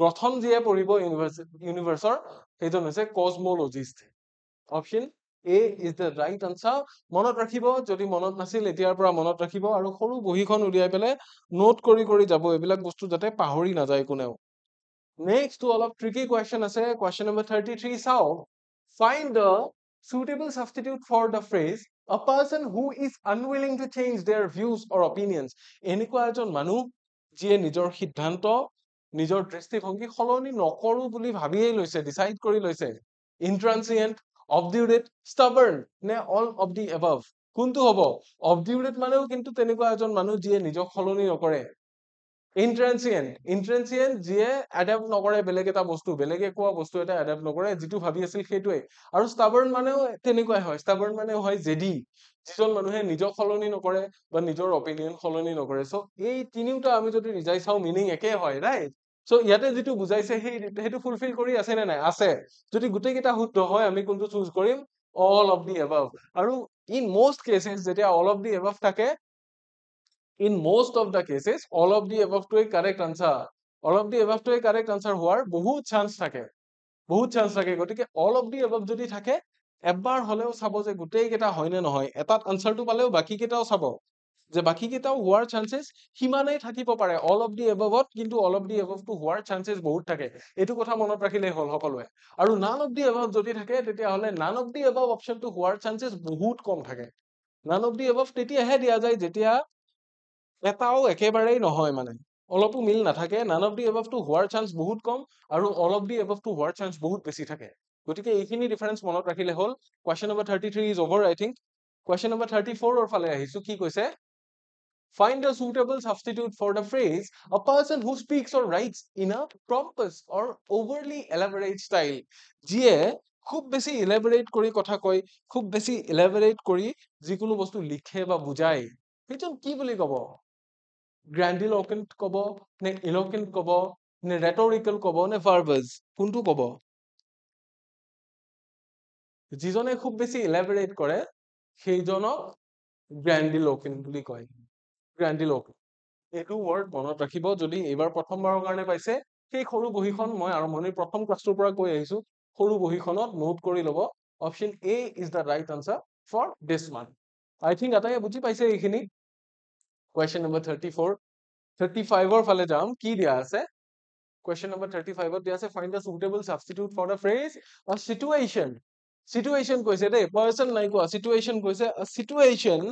গঠন যিয়ে পঢ়িব ইউনিভাৰ্চ ইউনিভাৰ্চৰ সেইজন হৈছে cosmologist option A is the right answer মনত ৰাখিব যদি মনত নাছিল এতিয়াৰ পৰা মনত ৰাখিব আৰু সৰু বহীখন উলিয়াই পেলাই নোট কৰি কৰি যাব এইবিলাক বস্তু যাতে পাহৰি নাযায় কোনেও। নেক্সটটো অলপ ট্ৰিকি কুৱেশ্যন আছে কুৱেশ্যন নম্বৰ থাৰ্টি থ্ৰী চাওঁ। Find the suitable substitute for the phrase a person who is unwilling to change their views or opinions. এনেকুৱা এজন মানুহ যিয়ে নিজৰ সিদ্ধান্ত নিজৰ দৃষ্টিভংগী সলনি নকৰো বুলি ভাবিয়েই লৈছে ডিচাইড কৰি লৈছে। ইন্ট্ৰান্সিয়েণ্ট অবডিউৰেট ষ্টাবাৰ্ণ নে অল অব দি এবাভ কোনটো হ'ব? অবডিউৰেট মানেও কিন্তু তেনেকুৱা এজন মানুহ যিয়ে নিজক সলনি নকৰে। ইন্ট্ৰেন্সিয়েণ্ট ইন্ট্ৰেন্সিয়েণ্ট যিয়ে এডাপ্ট নকৰে বেলেগ এটা বস্তু বেলেগে কোৱা বস্তু এটা এডাপ্ট নকৰে যিটো ভাবি আছিল সেইটোৱে আৰু ষ্টাবাৰ্ণ মানেও তেনেকুৱাই হয়। ষ্টাবাৰ্ণ মানে হয় জেডি যিজন মানুহে নিজক সলনি নকৰে বা নিজৰ অপিনিয়ন সলনি নকৰে। চ' এই তিনিওটা আমি যদি ৰিজাই চাওঁ মিনিং একে হয় ৰাইট চ' ইয়াতে যিটো বুজাইছে সেই সেইটো ফুলফিল কৰি আছে নে নাই আছে যদি গোটেইকেইটা শুদ্ধ হয় আমি কোনটো চুজ কৰিম all of the above আৰু in most cases যেতিয়া all of the above থাকে of the cases all of the above টোৱে correct answer all of the above টোৱে correct answer হোৱাৰ বহুত chance থাকে বহুত chance থাকে গতিকে all of the above যদি থাকে এবাৰ হলেও চাব যে গোটেই কেইটা হয় নে নহয় এটাত answer টো পালেও বাকী কেইটাও চাব যে বাকী কেইটাও হোৱাৰ chances সিমানেই থাকিব পাৰে all of the above ত কিন্তু all of the above টো হোৱাৰ chances বহুত থাকে এইটো কথা মনত ৰাখিলেই হল সকলোৱে আৰু none of the above যদি থাকে তেতিয়াহলে none of the above option টো হোৱাৰ chances বহুত কম থাকে none of the above তেতিয়াহে দিয়া যায় যেতিয়া এটাও একেবাৰেই নহয় মানে অলপো মিল নাথাকে none of the above টো হোৱাৰ chance বহুত কম আৰু all of the above টো হোৱাৰ chance বহুত বেছি থাকে গতিকে এইখিনি difference মনত ৰাখিলে হল question number thirty three is over I think question number thirty four ৰ ফালে আহিছো কি কৈছে Find a suitable substitute for the phrase a person who speaks or writes in a pompous or overly elaborate style. যিয়ে খুব বেছি elaborate কৰি কথা কয় খুব বেছি elaborate কৰি যিকোনো বস্তু লিখে বা বুজায় সেইটো কি বুলি কব grandiloquent কব নে eloquent কব নে rhetorical কব নে verbose কোনটো কব যিজনে খুব বেছি elaborate কৰে সেইজনক grandiloquent বুলি কয় grandiloquent এইটো word মনত ৰাখিব যদি এইবাৰ প্ৰথমবাৰৰ কাৰণে পাইছে সেই সৰু বহীখন মই আৰম্ভণিৰ প্ৰথম ক্লাছটোৰ পৰা কৈ আহিছো। সৰু বহীখনত নোট কৰি ল'ব। Option A is the right answer for this one I think আটাইয়ে বুজি পাইছে এইখিনি। Question number thirty four thirty ফাইভৰ ফালে যাম। কি দিয়া আছে? কুৱেশ্যন নম্বৰ থাৰ্টি ফাইভত দিয়া আছে find the suitable substitute for the phrase a situation situation কৈছে দেই পাৰ্চন নাই কোৱা। চিটুৱেশ্যন কৈছে চিটুৱেশ্যন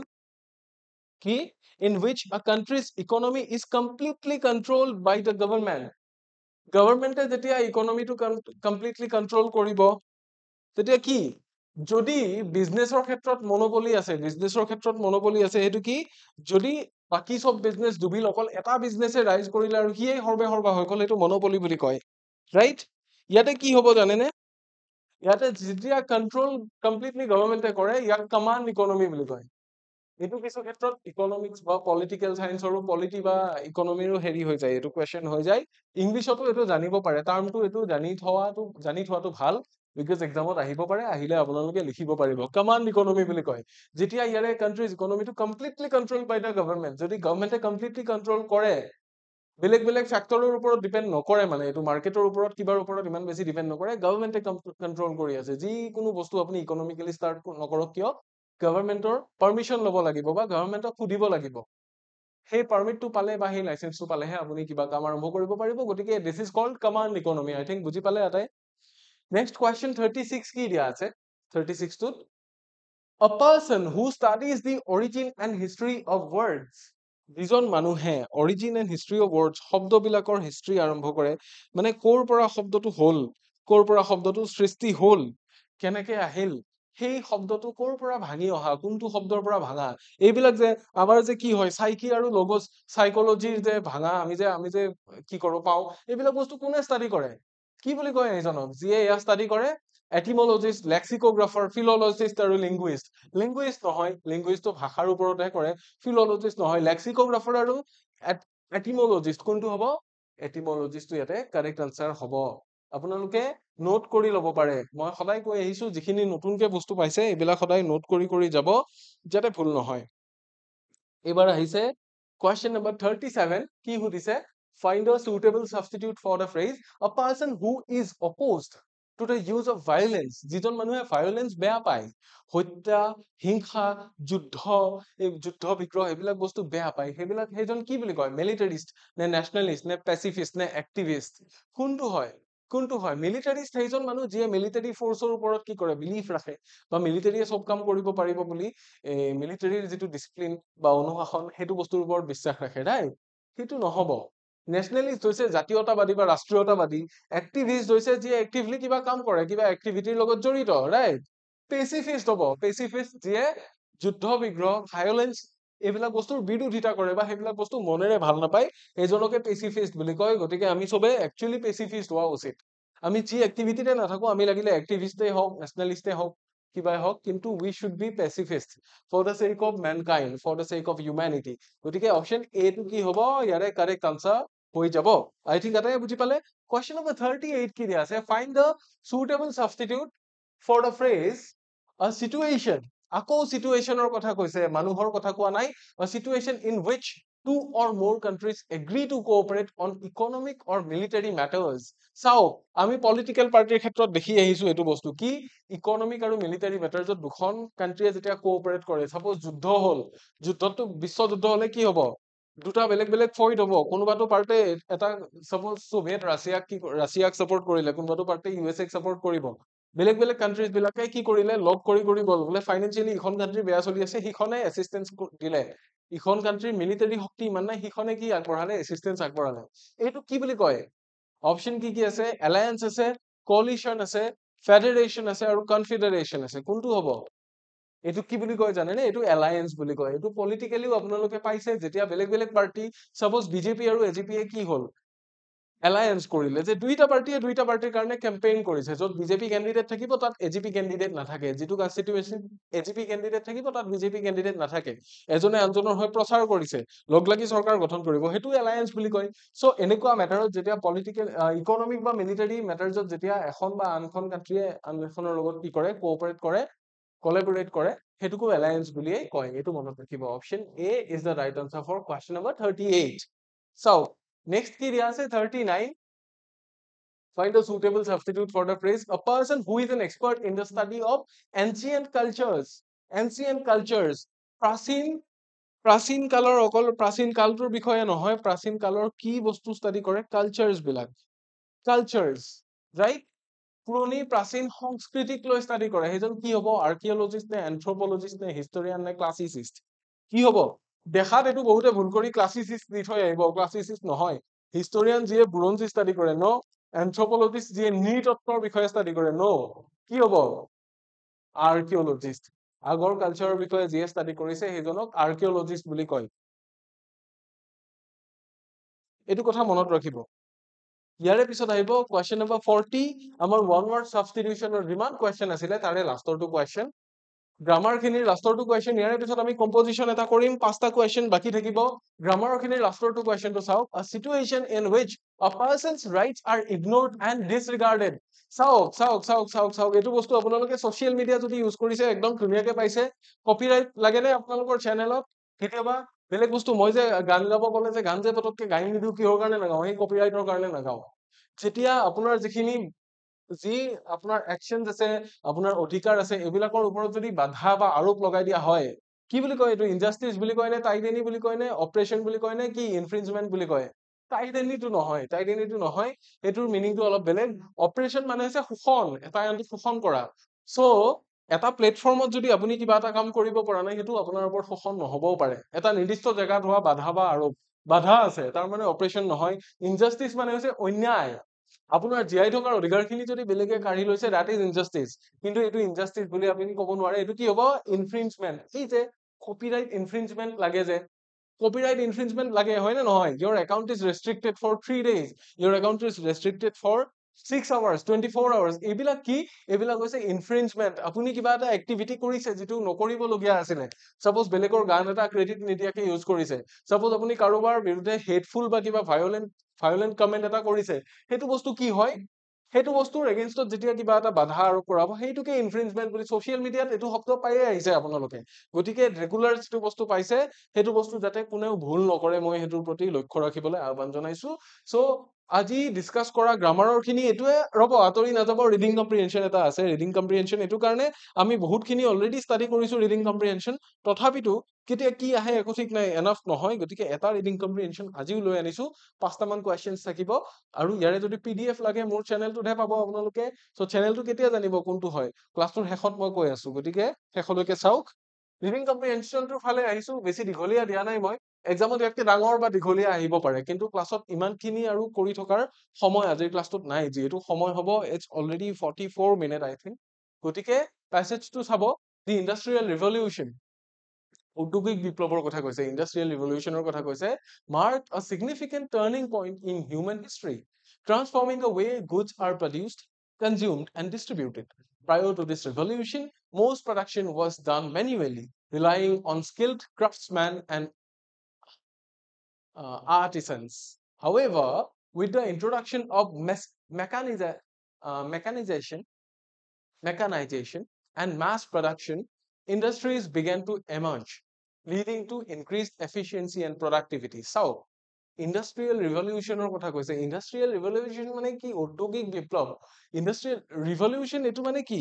কি in which a country's economy is completely controlled by the government. গভৰ্ণমেণ্টে যেতিয়া ইকনমিটো কমপ্লিটলি কণ্ট্ৰল কৰিব তেতিয়া কি? যদি বিজনেছৰ ক্ষেত্ৰত মনোবলি আছে বিজনেছৰ ক্ষেত্ৰত মনোবলি আছে সেইটো কি? যদি বাকী চব বিজনেছ ডুবিল অকল এটা বিজনেছে ৰাইজ কৰিলে আৰু সিয়েই সৰ্বে সৰ্বা হৈ গ'ল সেইটো মনোবলি বুলি কয় ৰাইট ইয়াতে কি হ'ব জানেনে? ইয়াতে যেতিয়া কণ্ট্ৰল কমপ্লিটলি গভৰ্ণমেণ্টে কৰে ইয়াক কমাণ্ড ইকনমি বুলি কয়। এইটো কিছু ক্ষেত্ৰত ইকনমিক্স বা পলিটিকেল চায়েন্সৰো পলিটি বা ইকনমিৰো হেৰি হৈ যায় এইটো কুৱেশ্যন হৈ যায়। ইংলিছতো এইটো জানিব পাৰে টাৰ্মটো এইটো জানি থোৱাটো জানি থোৱাটো ভাল বিকজ এক্সামত আহিব পাৰে আহিলে আপোনালোকে লিখিব পাৰিব। কমাণ্ড ইকনমি বুলি কয়। যেতিয়া ইয়াৰে country's ইকনমিটো completely control by the government যদি গভৰ্ণমেণ্টে কমপ্লিটলি কণ্ট্ৰল কৰে বেলেগ বেলেগ ফেক্টৰৰ ওপৰত ডিপেণ্ড নকৰে মানে এইটো মাৰ্কেটৰ ওপৰত কিবাৰ ওপৰত ইমান বেছি ডিপেণ্ড নকৰে গভৰ্ণমেণ্টে কণ্ট্ৰল কৰি আছে। যিকোনো বস্তু আপুনি ইকনমিকেলি ষ্টাৰ্ট নকৰক কিয় গভৰ্ণমেণ্টৰ পাৰ্মিশ্যন ল'ব লাগিব বা গভৰ্ণমেণ্টক সুধিব লাগিব। সেই পাৰ্মিটটো পালে বা সেই লাইচেন্সটো পালেহে আপুনি কিবা কাম আৰম্ভ কৰিব পাৰিব গতিকে this is called command economy I think বুজি পালে এটাই নেক্সট কুৱেশ্যন থাৰ্টি ছিক্স কি দিয়া আছে? থাৰ্টি ছিক্সটোত A person who studies the origin and history of words যিজন মানুহে origin and history of words শব্দবিলাকৰ হিষ্ট্ৰী আৰম্ভ কৰে মানে ক'ৰ পৰা শব্দটো হ'ল ক'ৰ পৰা শব্দটো সৃষ্টি হ'ল কেনেকে আহিল সেই শব্দটো ক'ৰ পৰা ভাঙি অহা কোনটো শব্দৰ পৰা ভাঙা? এইবিলাক যে আমাৰ যে কি হয় চাইকি আৰু লগজ চাইকলজিৰ যে ভাঙা আমি যে আমি যে কি কৰো পাওঁ এইবিলাক বস্তু কোনে ষ্টাডি কৰে? কি বুলি কয় এইজনক যিয়ে এয়া ষ্টাডি কৰে এটিমলজিষ্ট লেক্সিকোগ্ৰাফাৰ ফিললজিষ্ট আৰু লিংগুইষ্ট লিংগুইষ্ট নহয় লিংগুইষ্টটো ভাষাৰ ওপৰতহে কৰে ফিললজিষ্ট নহয় লেক্সিকোগ্ৰাফাৰ আৰু এটিমলজিষ্ট কোনটো হ'ব? এটিমলজিষ্টটো ইয়াতে কাৰেক্ট আনচাৰ হ'ব। আপোনালোকে নোট কৰি ল'ব পাৰে। মই সদায় কৈ আহিছো যিখিনি নতুনকে বস্তু পাইছে এইবিলাক সদায় নোট কৰি কৰি যাব যাতে ভুল নহয়। এইবাৰ আহিছে কুৱেশ্যন নম্বৰ থাৰ্টি ছেভেন কি সুধিছে? Find a suitable substitute for the phrase a person who is opposed to the use of violence. যিজন মানুহে violence বেয়া পায় হত্যা হিংসা যুদ্ধ এই যুদ্ধ বিগ্ৰহ এইবিলাক বস্তু বেয়া পায় সেইবিলাক সেইজন কি বুলি কয়? মিলিটাৰিষ্ট নে নেশ্যনেলিষ্ট নে পেচিফিষ্ট নে এক্টিভিষ্ট কোনটো হয়? কোনটো হয়? মিলিটাৰিষ্ট সেইজন মানুহ যিয়ে মিলিটাৰী ফৰ্চৰ ওপৰত কি কৰে? বিলিফ ৰাখে বা মিলিটাৰীয়ে চব কাম কৰিব পাৰিব বুলি এই মিলিটাৰীৰ যিটো ডিচিপ্লিন বা অনুশাসন সেইটো বস্তুৰ ওপৰত বিশ্বাস ৰাখে ৰাইট সেইটো নহব। নেশ্যনেলিষ্ট হৈছে জাতীয়তাবাদী বা ৰাষ্ট্ৰীয়তাবাদী। এক্টিভিষ্ট হৈছে যিয়ে এক্টিভলি কিবা কাম কৰে কিবা এক্টিভিটিৰ লগত জড়িত ৰাইট পেচিফিষ্ট হব। পেচিফিষ্ট যিয়ে যুদ্ধ বিগ্ৰহ ভায়লেঞ্চ এইবিলাক বস্তুৰ বিৰোধিতা কৰে বা সেইবিলাক বস্তু মনেৰে ভাল নাপায় সেইজনকে পেচিফিষ্ট বুলি কয়। গতিকে আমি চবে একচুৱেলি পেচিফিষ্ট হোৱা উচিত। আমি যি এক্টিভিটিতে নাথাকো আমি লাগিলে এক্টিভিষ্টেই হওক নেশ্যনেলিষ্টেই হওক কিবাই হওক কিন্তু we should be pacifist for the sake of mankind for the sake of humanity গতিকে অপশ্যন এটো কি হ'ব? ইয়াৰে কাৰেক্ট আনচাৰ হৈ যাব। আই থিংক এটাই বুজি পালে। কুৱেশ্যন নম্বৰ থাৰ্টি এইট কি দিয়া আছে? Find the suitable substitute for the phrase a situation আকৌ চিটুৱেশ্যনৰ কথা কৈছে মানুহৰ কথা কোৱা নাই situation in which two or more countries agree to cooperate on economic or military matters চাওক আমি political party ৰ ক্ষেত্ৰত দেখি আহিছো এইটো বস্তু কি economic আৰু military matters ত দুখন এ যেতিয়া cooperate কৰে suppose যুদ্ধ হল যুদ্ধতটো বিশ্ব যুদ্ধ হলে কি হব দুটা বেলেগ বেলেগ ফইদ হব কোনোবাটো এ এটা suppose সোভিয়েত ৰাছিয়াক কি ৰাছিয়াক support কৰিলে কোনোবাটো part এ USA ক support কৰিব বেলেগ বেলেগ countries বিলাকে কি কৰিলে লগ কৰি কৰি গল। বোলে financially ইখন country বেয়া চলি আছে সিখনে assistance দিলে। ইখন country ৰ military শক্তি ইমান নাই সিখনে কি আগবঢ়ালে assistance আগবঢ়ালে। এইটো কি বুলি কয়? Option কি কি আছে? Alliance আছে coalition আছে federation আছে আৰু confederation আছে। কোনটো হব? এইটো কি বুলি কয় জানেনে? এইটো alliance বুলি কয়। এইটো politically ও আপোনালোকে পাইছে। যেতিয়া বেলেগ বেলেগ party suppose বিজেপি আৰু এজিপি কি হল? Alliance কৰিলে যে দুইটা party য়ে দুইটা party ৰ কাৰণে campaign কৰিছে যত বিজেপি candidate থাকিব তাত এজিপি candidate নাথাকে যিটো constituency এজিপি candidate থাকিব তাত বিজেপি candidate নাথাকে এজনে আনজনৰ হৈ প্ৰচাৰ কৰিছে লগ লাগি চৰকাৰ গঠন কৰিব সেইটো alliance বুলি কয় so এনেকুৱা matter ত যেতিয়া political economic বা military matters ত যেতিয়া এখন বা আনখন country য়ে আন এখনৰ লগত কি কৰে cooperate কৰে collaborate কৰে সেইটোকো alliance বুলিয়ে কয় এইটো মনত ৰাখিব option A is the right answer for question number thirty eight চাওক next কি দিয়া আছে thirty nine Find a suitable substitute for the phrase a person who is an expert in the study of ancient cultures. Ancient cultures. প্ৰাচীন কালৰ অকল প্ৰাচীন কালটোৰ বিষয়ে নহয় প্ৰাচীন কালৰ কি বস্তু study কৰে cultures বিলাক cultures right পুৰণি প্ৰাচীন সংস্কৃতিক লৈ study কৰে সেইজন কি হব archaeologist নে anthropologist নে historian নে classicist কি হব দেখাত এইটো বহুতে ভুল কৰি classicist দি থৈ আহিব classicist নহয় historian যিয়ে বুৰঞ্জী study কৰে no anthropologist যিয়ে নৃতত্বৰ বিষয়ে study কৰে no কি হব archaeologist আগৰ culture ৰ বিষয়ে যিয়ে study কৰিছে সেইজনক archaeologist বুলি কয় এইটো কথা মনত ৰাখিব ইয়াৰে পিছত আহিব question number forty আমাৰ one word substitution ৰ যিমান question আছিলে তাৰে last ৰটো question grammar খিনিৰ last ৰটো question ইয়াৰে পিছত আমি composition এটা কৰিম পাঁচটা question বাকী থাকিব grammar খিনিৰ last ৰটো question টো চাওক a situation in which a person's rights are ignored and disregarded চাওক চাওক চাওক চাওক চাওক এইটো বস্তু আপোনালোকে social media যদি use কৰিছে একদম ধুনীয়াকে পাইছে copyright লাগেনে আপোনালোকৰ channel ত কেতিয়াবা বেলেগ বস্তু মই যে গান গাব কলে যে গান যে পতককে গাই নিদিও কিহৰ কাৰণে নাগাও সেই copyright ৰ কাৰণে নাগাও যেতিয়া আপোনাৰ যিখিনি যি আপোনাৰ actions আছে আপোনাৰ অধিকাৰ আছে এইবিলাকৰ ওপৰত যদি বাধা বা আৰোপ লগাই দিয়া হয় কি বুলি কয় এইটো? injustice বুলি কয় নে tyranny বুলি কয় নে oppression বুলি কয় নে কি infringement বুলি কয়? tyranny টো নহয় tyranny টো নহয় সেইটোৰ টো অলপ বেলেগ। oppression মানে হৈছে শোষণ এটাই আনটোক শোষণ কৰা। so এটা platform ত যদি আপুনি কিবা এটা কাম কৰিব পৰা নাই সেইটো আপোনাৰ ওপৰত শোষণ নহবও পাৰে। এটা নিৰ্দিষ্ট জেগাত হোৱা বাধা বা আৰোপ। বাধা আছে তাৰ মানে oppression নহয়। injustice মানে হৈছে অন্যায়। আপোনাৰ জীয়াই থকাৰ অধিকাৰখিনি যদি বেলেগে কাঢ়ি লৈছে that is injustice কিন্তু এইটো injustice বুলি আপুনি কব নোৱাৰে এইটো কি হব infringement এই যে copyright infringement লাগে যে copyright infringement লাগে হয় নে নহয় your account is restricted for three days your account is restricted for six hours twenty four hours এইবিলাক কি এইবিলাক হৈছে infringement আপুনি কিবা এটা activity কৰিছে যিটো নকৰিবলগীয়া আছিলে suppose বেলেগৰ গান এটা credit নিদিয়াকে use কৰিছে suppose আপুনি কাৰোবাৰ বিৰুদ্ধে hateful বা কিবা violent violent comment এটা কৰিছে সেইটো বস্তু কি হয়? সেইটো বস্তুৰ against ত যেতিয়া কিবা এটা বাধা আৰোপ কৰা হব সেইটোকে infringement বুলি social media ত এইটো শব্দ পায়ে আহিছে আপোনালোকে। গতিকে regular যিটো বস্তু পাইছে সেইটো বস্তু যাতে কোনেও ভুল নকৰে মই সেইটোৰ প্ৰতি লক্ষ্য ৰাখিবলৈ আহ্বান জনাইছো। so আজি discuss কৰা grammar ৰ খিনি এইটোৱে ৰব আঁতৰি নাযাব reading comprehension এটা আছে reading comprehension এইটো কাৰণে আমি বহুতখিনি already study কৰিছো reading comprehension তথাপিতো কেতিয়া কি আহে একো ঠিক নাই enough নহয় গতিকে এটা reading comprehension আজিও লৈ আনিছো পাঁচটামান questions থাকিব আৰু ইয়াৰে যদি pdf লাগে মোৰ channel টোতহে পাব আপোনালোকে so channel টো কেতিয়া জানিব কোনটো হয় class টোৰ শেষত মই কৈ আছো গতিকে শেষলৈকে চাওক reading comprehension টোৰ ফালে আহিছো বেছি দীঘলীয়া দিয়া নাই মই exam ত ইয়াতকে ডাঙৰ বা দীঘলীয়া আহিব পাৰে কিন্তু class ত ইমানখিনি আৰু কৰি থকাৰ সময় আজিৰ class টোত নাই যিহেতু সময় হব its already forty four minute I think গতিকে passage টো চাব the industrial revolution উদ্যোগিক বিপ্লৱৰ কথা কৈছে industrial revolution ৰ কথা কৈছে mark a significant turning point in human history transforming the way goods are produced consumed and distributed prior to this revolution most production was done manually relying on skilled craftsmen and uh, artisans however with the introduction of mechaniza, uh, mechanization mechanization and mass production, industries began to emerge, leading to increased efficiency and productivity. চাওক industrial ৰিভলিউশ্যনৰ কথা কৈছে industrial revolution মানে কি ঔদ্যোগিক বিপ্লৱ industrial revolution এইটো মানে কি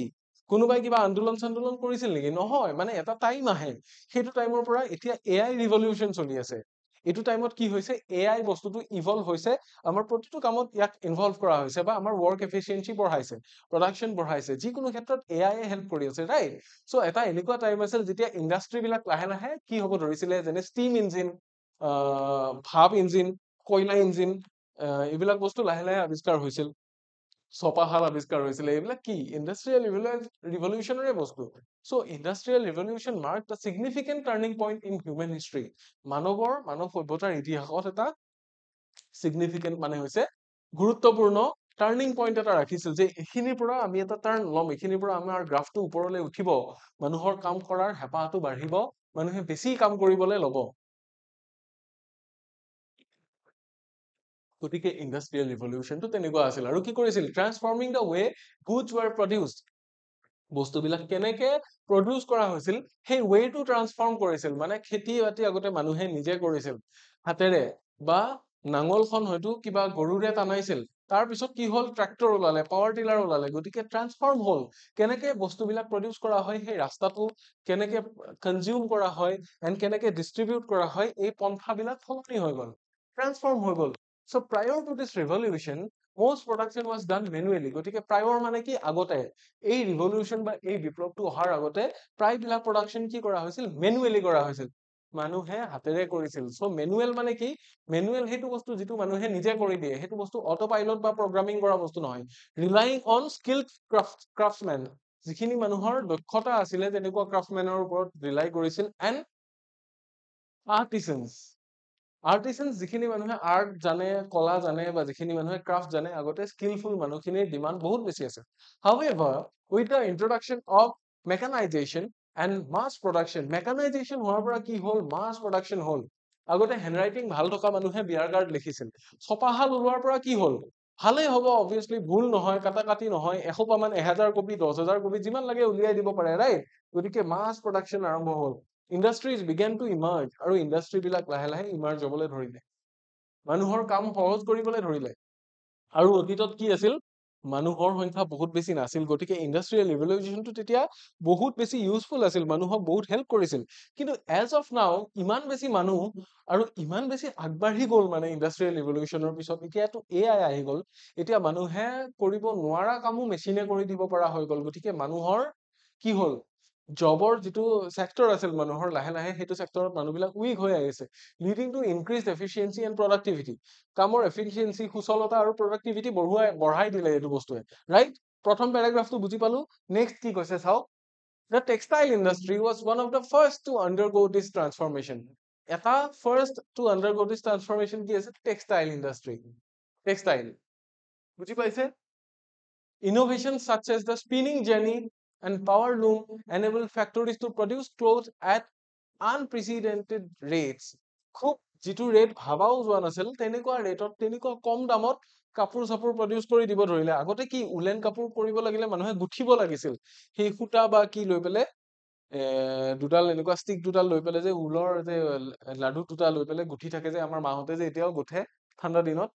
কোনোবাই কিবা আন্দোলন চান্দোলন কৰিছিল নেকি নহয় মানে এটা টাইম আহে সেইটো টাইমৰ পৰা এতিয়া এ আই ৰিভলিউশ্যন চলি আছে এইটো টাইমত কি হৈছে এ আই বস্তুটো ইভলভ হৈছে আমাৰ প্ৰতিটো কামত ইয়াক ইনভলভ কৰা হৈছে বা আমাৰ ৱৰ্ক এফিচিয়েঞ্চি বঢ়াইছে প্ৰডাকশ্যন বঢ়াইছে যিকোনো ক্ষেত্ৰত এ আই হেল্প কৰি আছে ৰাইট চ' এটা এনেকুৱা টাইম আছিল যেতিয়া ইণ্ডাষ্ট্ৰী বিলাক লাহে লাহে কি হ'ব ধৰিছিলে যেনে ষ্টিম ইঞ্জিন ভাপ ইঞ্জিন কয়লা ইঞ্জিন এইবিলাক বস্তু লাহে লাহে আৱিষ্কাৰ হৈছিল। চপাহাল আৱিষ্কাৰ হৈছিলে এইবিলাক কি ইণ্ডাষ্ট্ৰিয়েল ৰিভলিউশ্যনৰে বস্তু so' industrial revolution mark the significant turning point in human history মানৱৰ মানৱ সভ্যতাৰ ইতিহাসত এটা চিগনিফিকেণ্ট মানে হৈছে গুৰুত্বপূৰ্ণ টাৰ্ণিং পইণ্ট এটা ৰাখিছিল যে এইখিনিৰ পৰা আমি এটা টাৰ্ণ ল'ম এইখিনিৰ পৰা আমাৰ গ্ৰাফটো ওপৰলৈ উঠিব মানুহৰ কাম কৰাৰ হেঁপাহটো বাঢ়িব মানুহে বেছি কাম কৰিবলৈ ল'ব গতিকে ইণ্ডাষ্ট্ৰিয়েল ৰিভলিউশ্যনটো তেনেকুৱা আছিল। আৰু কি কৰিছিল? Transforming the way goods were produced বস্তুবিলাক কেনেকে প্ৰডিউচ কৰা হৈছিল সেই ৱেটো ট্ৰান্সফৰ্ম কৰিছিল। মানে খেতি বাতি আগতে মানুহে নিজে কৰিছিল। হাতেৰে বা নাঙলখন হয়তো কিবা গৰুৰে টানাইছিল। তাৰপিছত কি হ'ল? ট্ৰেক্টৰ ওলালে পাৱাৰ টিলাৰ ওলালে গতিকে ট্ৰান্সফৰ্ম হ'ল। কেনেকে বস্তুবিলাক প্ৰডিউচ কৰা হয় সেই ৰাস্তাটো কেনেকে কনজিউম কৰা হয় এণ্ড কেনেকে ডিষ্ট্ৰিবিউট কৰা হয় এই পন্থাবিলাক সলনি হৈ গ'ল। ট্ৰান্সফৰ্ম হৈ গ'ল। So prior to this revolution, most production was done manually. গতিকে prior মানে কি? আগতে। এই revolution বা এই বিপ্লৱটো অহাৰ আগতে প্ৰায়বিলাক production কি কৰা হৈছিল? manually কৰা হৈছিল। মানুহে হাতেৰে কৰিছিল। চ' মেনুৱেল মানে কি? মেনুৱেল সেইটো বস্তু যিটো মানুহে নিজে কৰি দিয়ে সেইটো বস্তু অটো পাইলট বা প্ৰগ্ৰামিং কৰা বস্তু নহয়। ৰিলাইং অন স্কিল ক্ৰাফ্টমেন যিখিনি মানুহৰ দক্ষতা আছিলে তেনেকুৱা ক্ৰাফ্টমেনৰ ওপৰত ৰিলাই কৰিছিল এণ্ড আৰ্টিচেন্স আৰ্টিচেন্স যিখিনি মানুহে আৰ্ট জানে কলা জানে বা যিখিনি মানুহে ক্ৰাফ্ট জানে আগতে স্কিলফুল মানুহখিনিৰ ডিমাণ্ড বহুত বেছি আছে however with the introduction of mechanisation and mass production mechanisation হোৱাৰ পৰা কি হ'ল? মাছ প্ৰডাকশ্যন হ'ল। আগতে হেণ্ডৰাইটিং ভাল থকা মানুহে বিয়াৰ কাৰ্ড লিখিছিল। ছপাশাল ওলোৱাৰ পৰা কি হ'ল? ভালেই হ'ব অভিয়াছলি ভুল নহয় কাটা কাটি নহয় এসোপা মান এহেজাৰ কপি দহ হাজাৰ কপি যিমান লাগে উলিয়াই দিব পাৰে ৰাইট গতিকে মাছ প্ৰডাকশ্যন আৰম্ভ হ'ল। ইণ্ডাষ্ট্ৰিজ বিগেন টু ইমাৰ্জ আৰু ইণ্ডাষ্ট্ৰীবিলাক লাহে লাহে ইমাৰ্জ হ'বলৈ ধৰিলে। মানুহৰ কাম সহজ কৰিবলৈ ধৰিলে। আৰু অতীতত কি আছিল? মানুহৰ সংখ্যা বহুত বেছি নাছিল। গতিকে ইণ্ডাষ্ট্ৰিয়েল ৰিভলিউশ্যনটো তেতিয়া বহুত বেছি ইউজফুল আছিল। মানুহক বহুত হেল্প কৰিছিল। কিন্তু এজ অফ নাও ইমান বেছি মানুহ আৰু ইমান বেছি আগবাঢ়ি গ'ল মানে ইণ্ডাষ্ট্ৰিয়েল ৰিভলিউশ্যনৰ পিছত। এতিয়াতো এ আই আহি গ'ল। এতিয়া মানুহে কৰিব নোৱাৰা কামো মেচিনে কৰি দিব পৰা হৈ গ'ল। গতিকে মানুহৰ কি হ'ল? জবৰ যিটো চেক্টৰ আছিল মানুহৰ লাহে লাহে সেইটো চেক্টৰত মানুহবিলাক উইক হৈ আহিছে। Leading to increase efficiency and productivity কামৰ এফিচিয়েঞ্চি সুচলতা আৰু প্ৰডাক্টিভিটি বঢ়ুৱাই বঢ়াই দিলে এইটো বস্তুৱে। ৰাইট প্ৰথম পেৰাগ্ৰাফটো বুজি পালো। নেক্সট কি কৈছে চাওক? The textile industry was one of the first to undergo this transformation এটা first to undergo this transformation কি আছে টেক্সটাইল ইণ্ডাষ্ট্ৰী টেক্সটাইল বুজি পাইছে? Innovation such as the spinning jenny and power loom enable factories to produce clothes at unprecedented rates. খুব যিটো rate ভাবাও যোৱা নাছিল তেনেকুৱা ৰেটত তেনেকুৱা কম দামত কাপোৰ চাপোৰ প্ৰডিউচ কৰি দিব ধৰিলে। আগতে কি উলেন কাপোৰ কৰিব লাগিলে মানুহে গুঠিব লাগিছিল। সেই সূতা বা কি লৈ পেলাই দুডাল এনেকুৱা ষ্টিক দুডাল লৈ পেলাই যে ঊলৰ যে লাডু দুটা লৈ পেলাই গুঠি থাকে যে আমাৰ মাহঁতে যে এতিয়াও গুঠে ঠাণ্ডা দিনত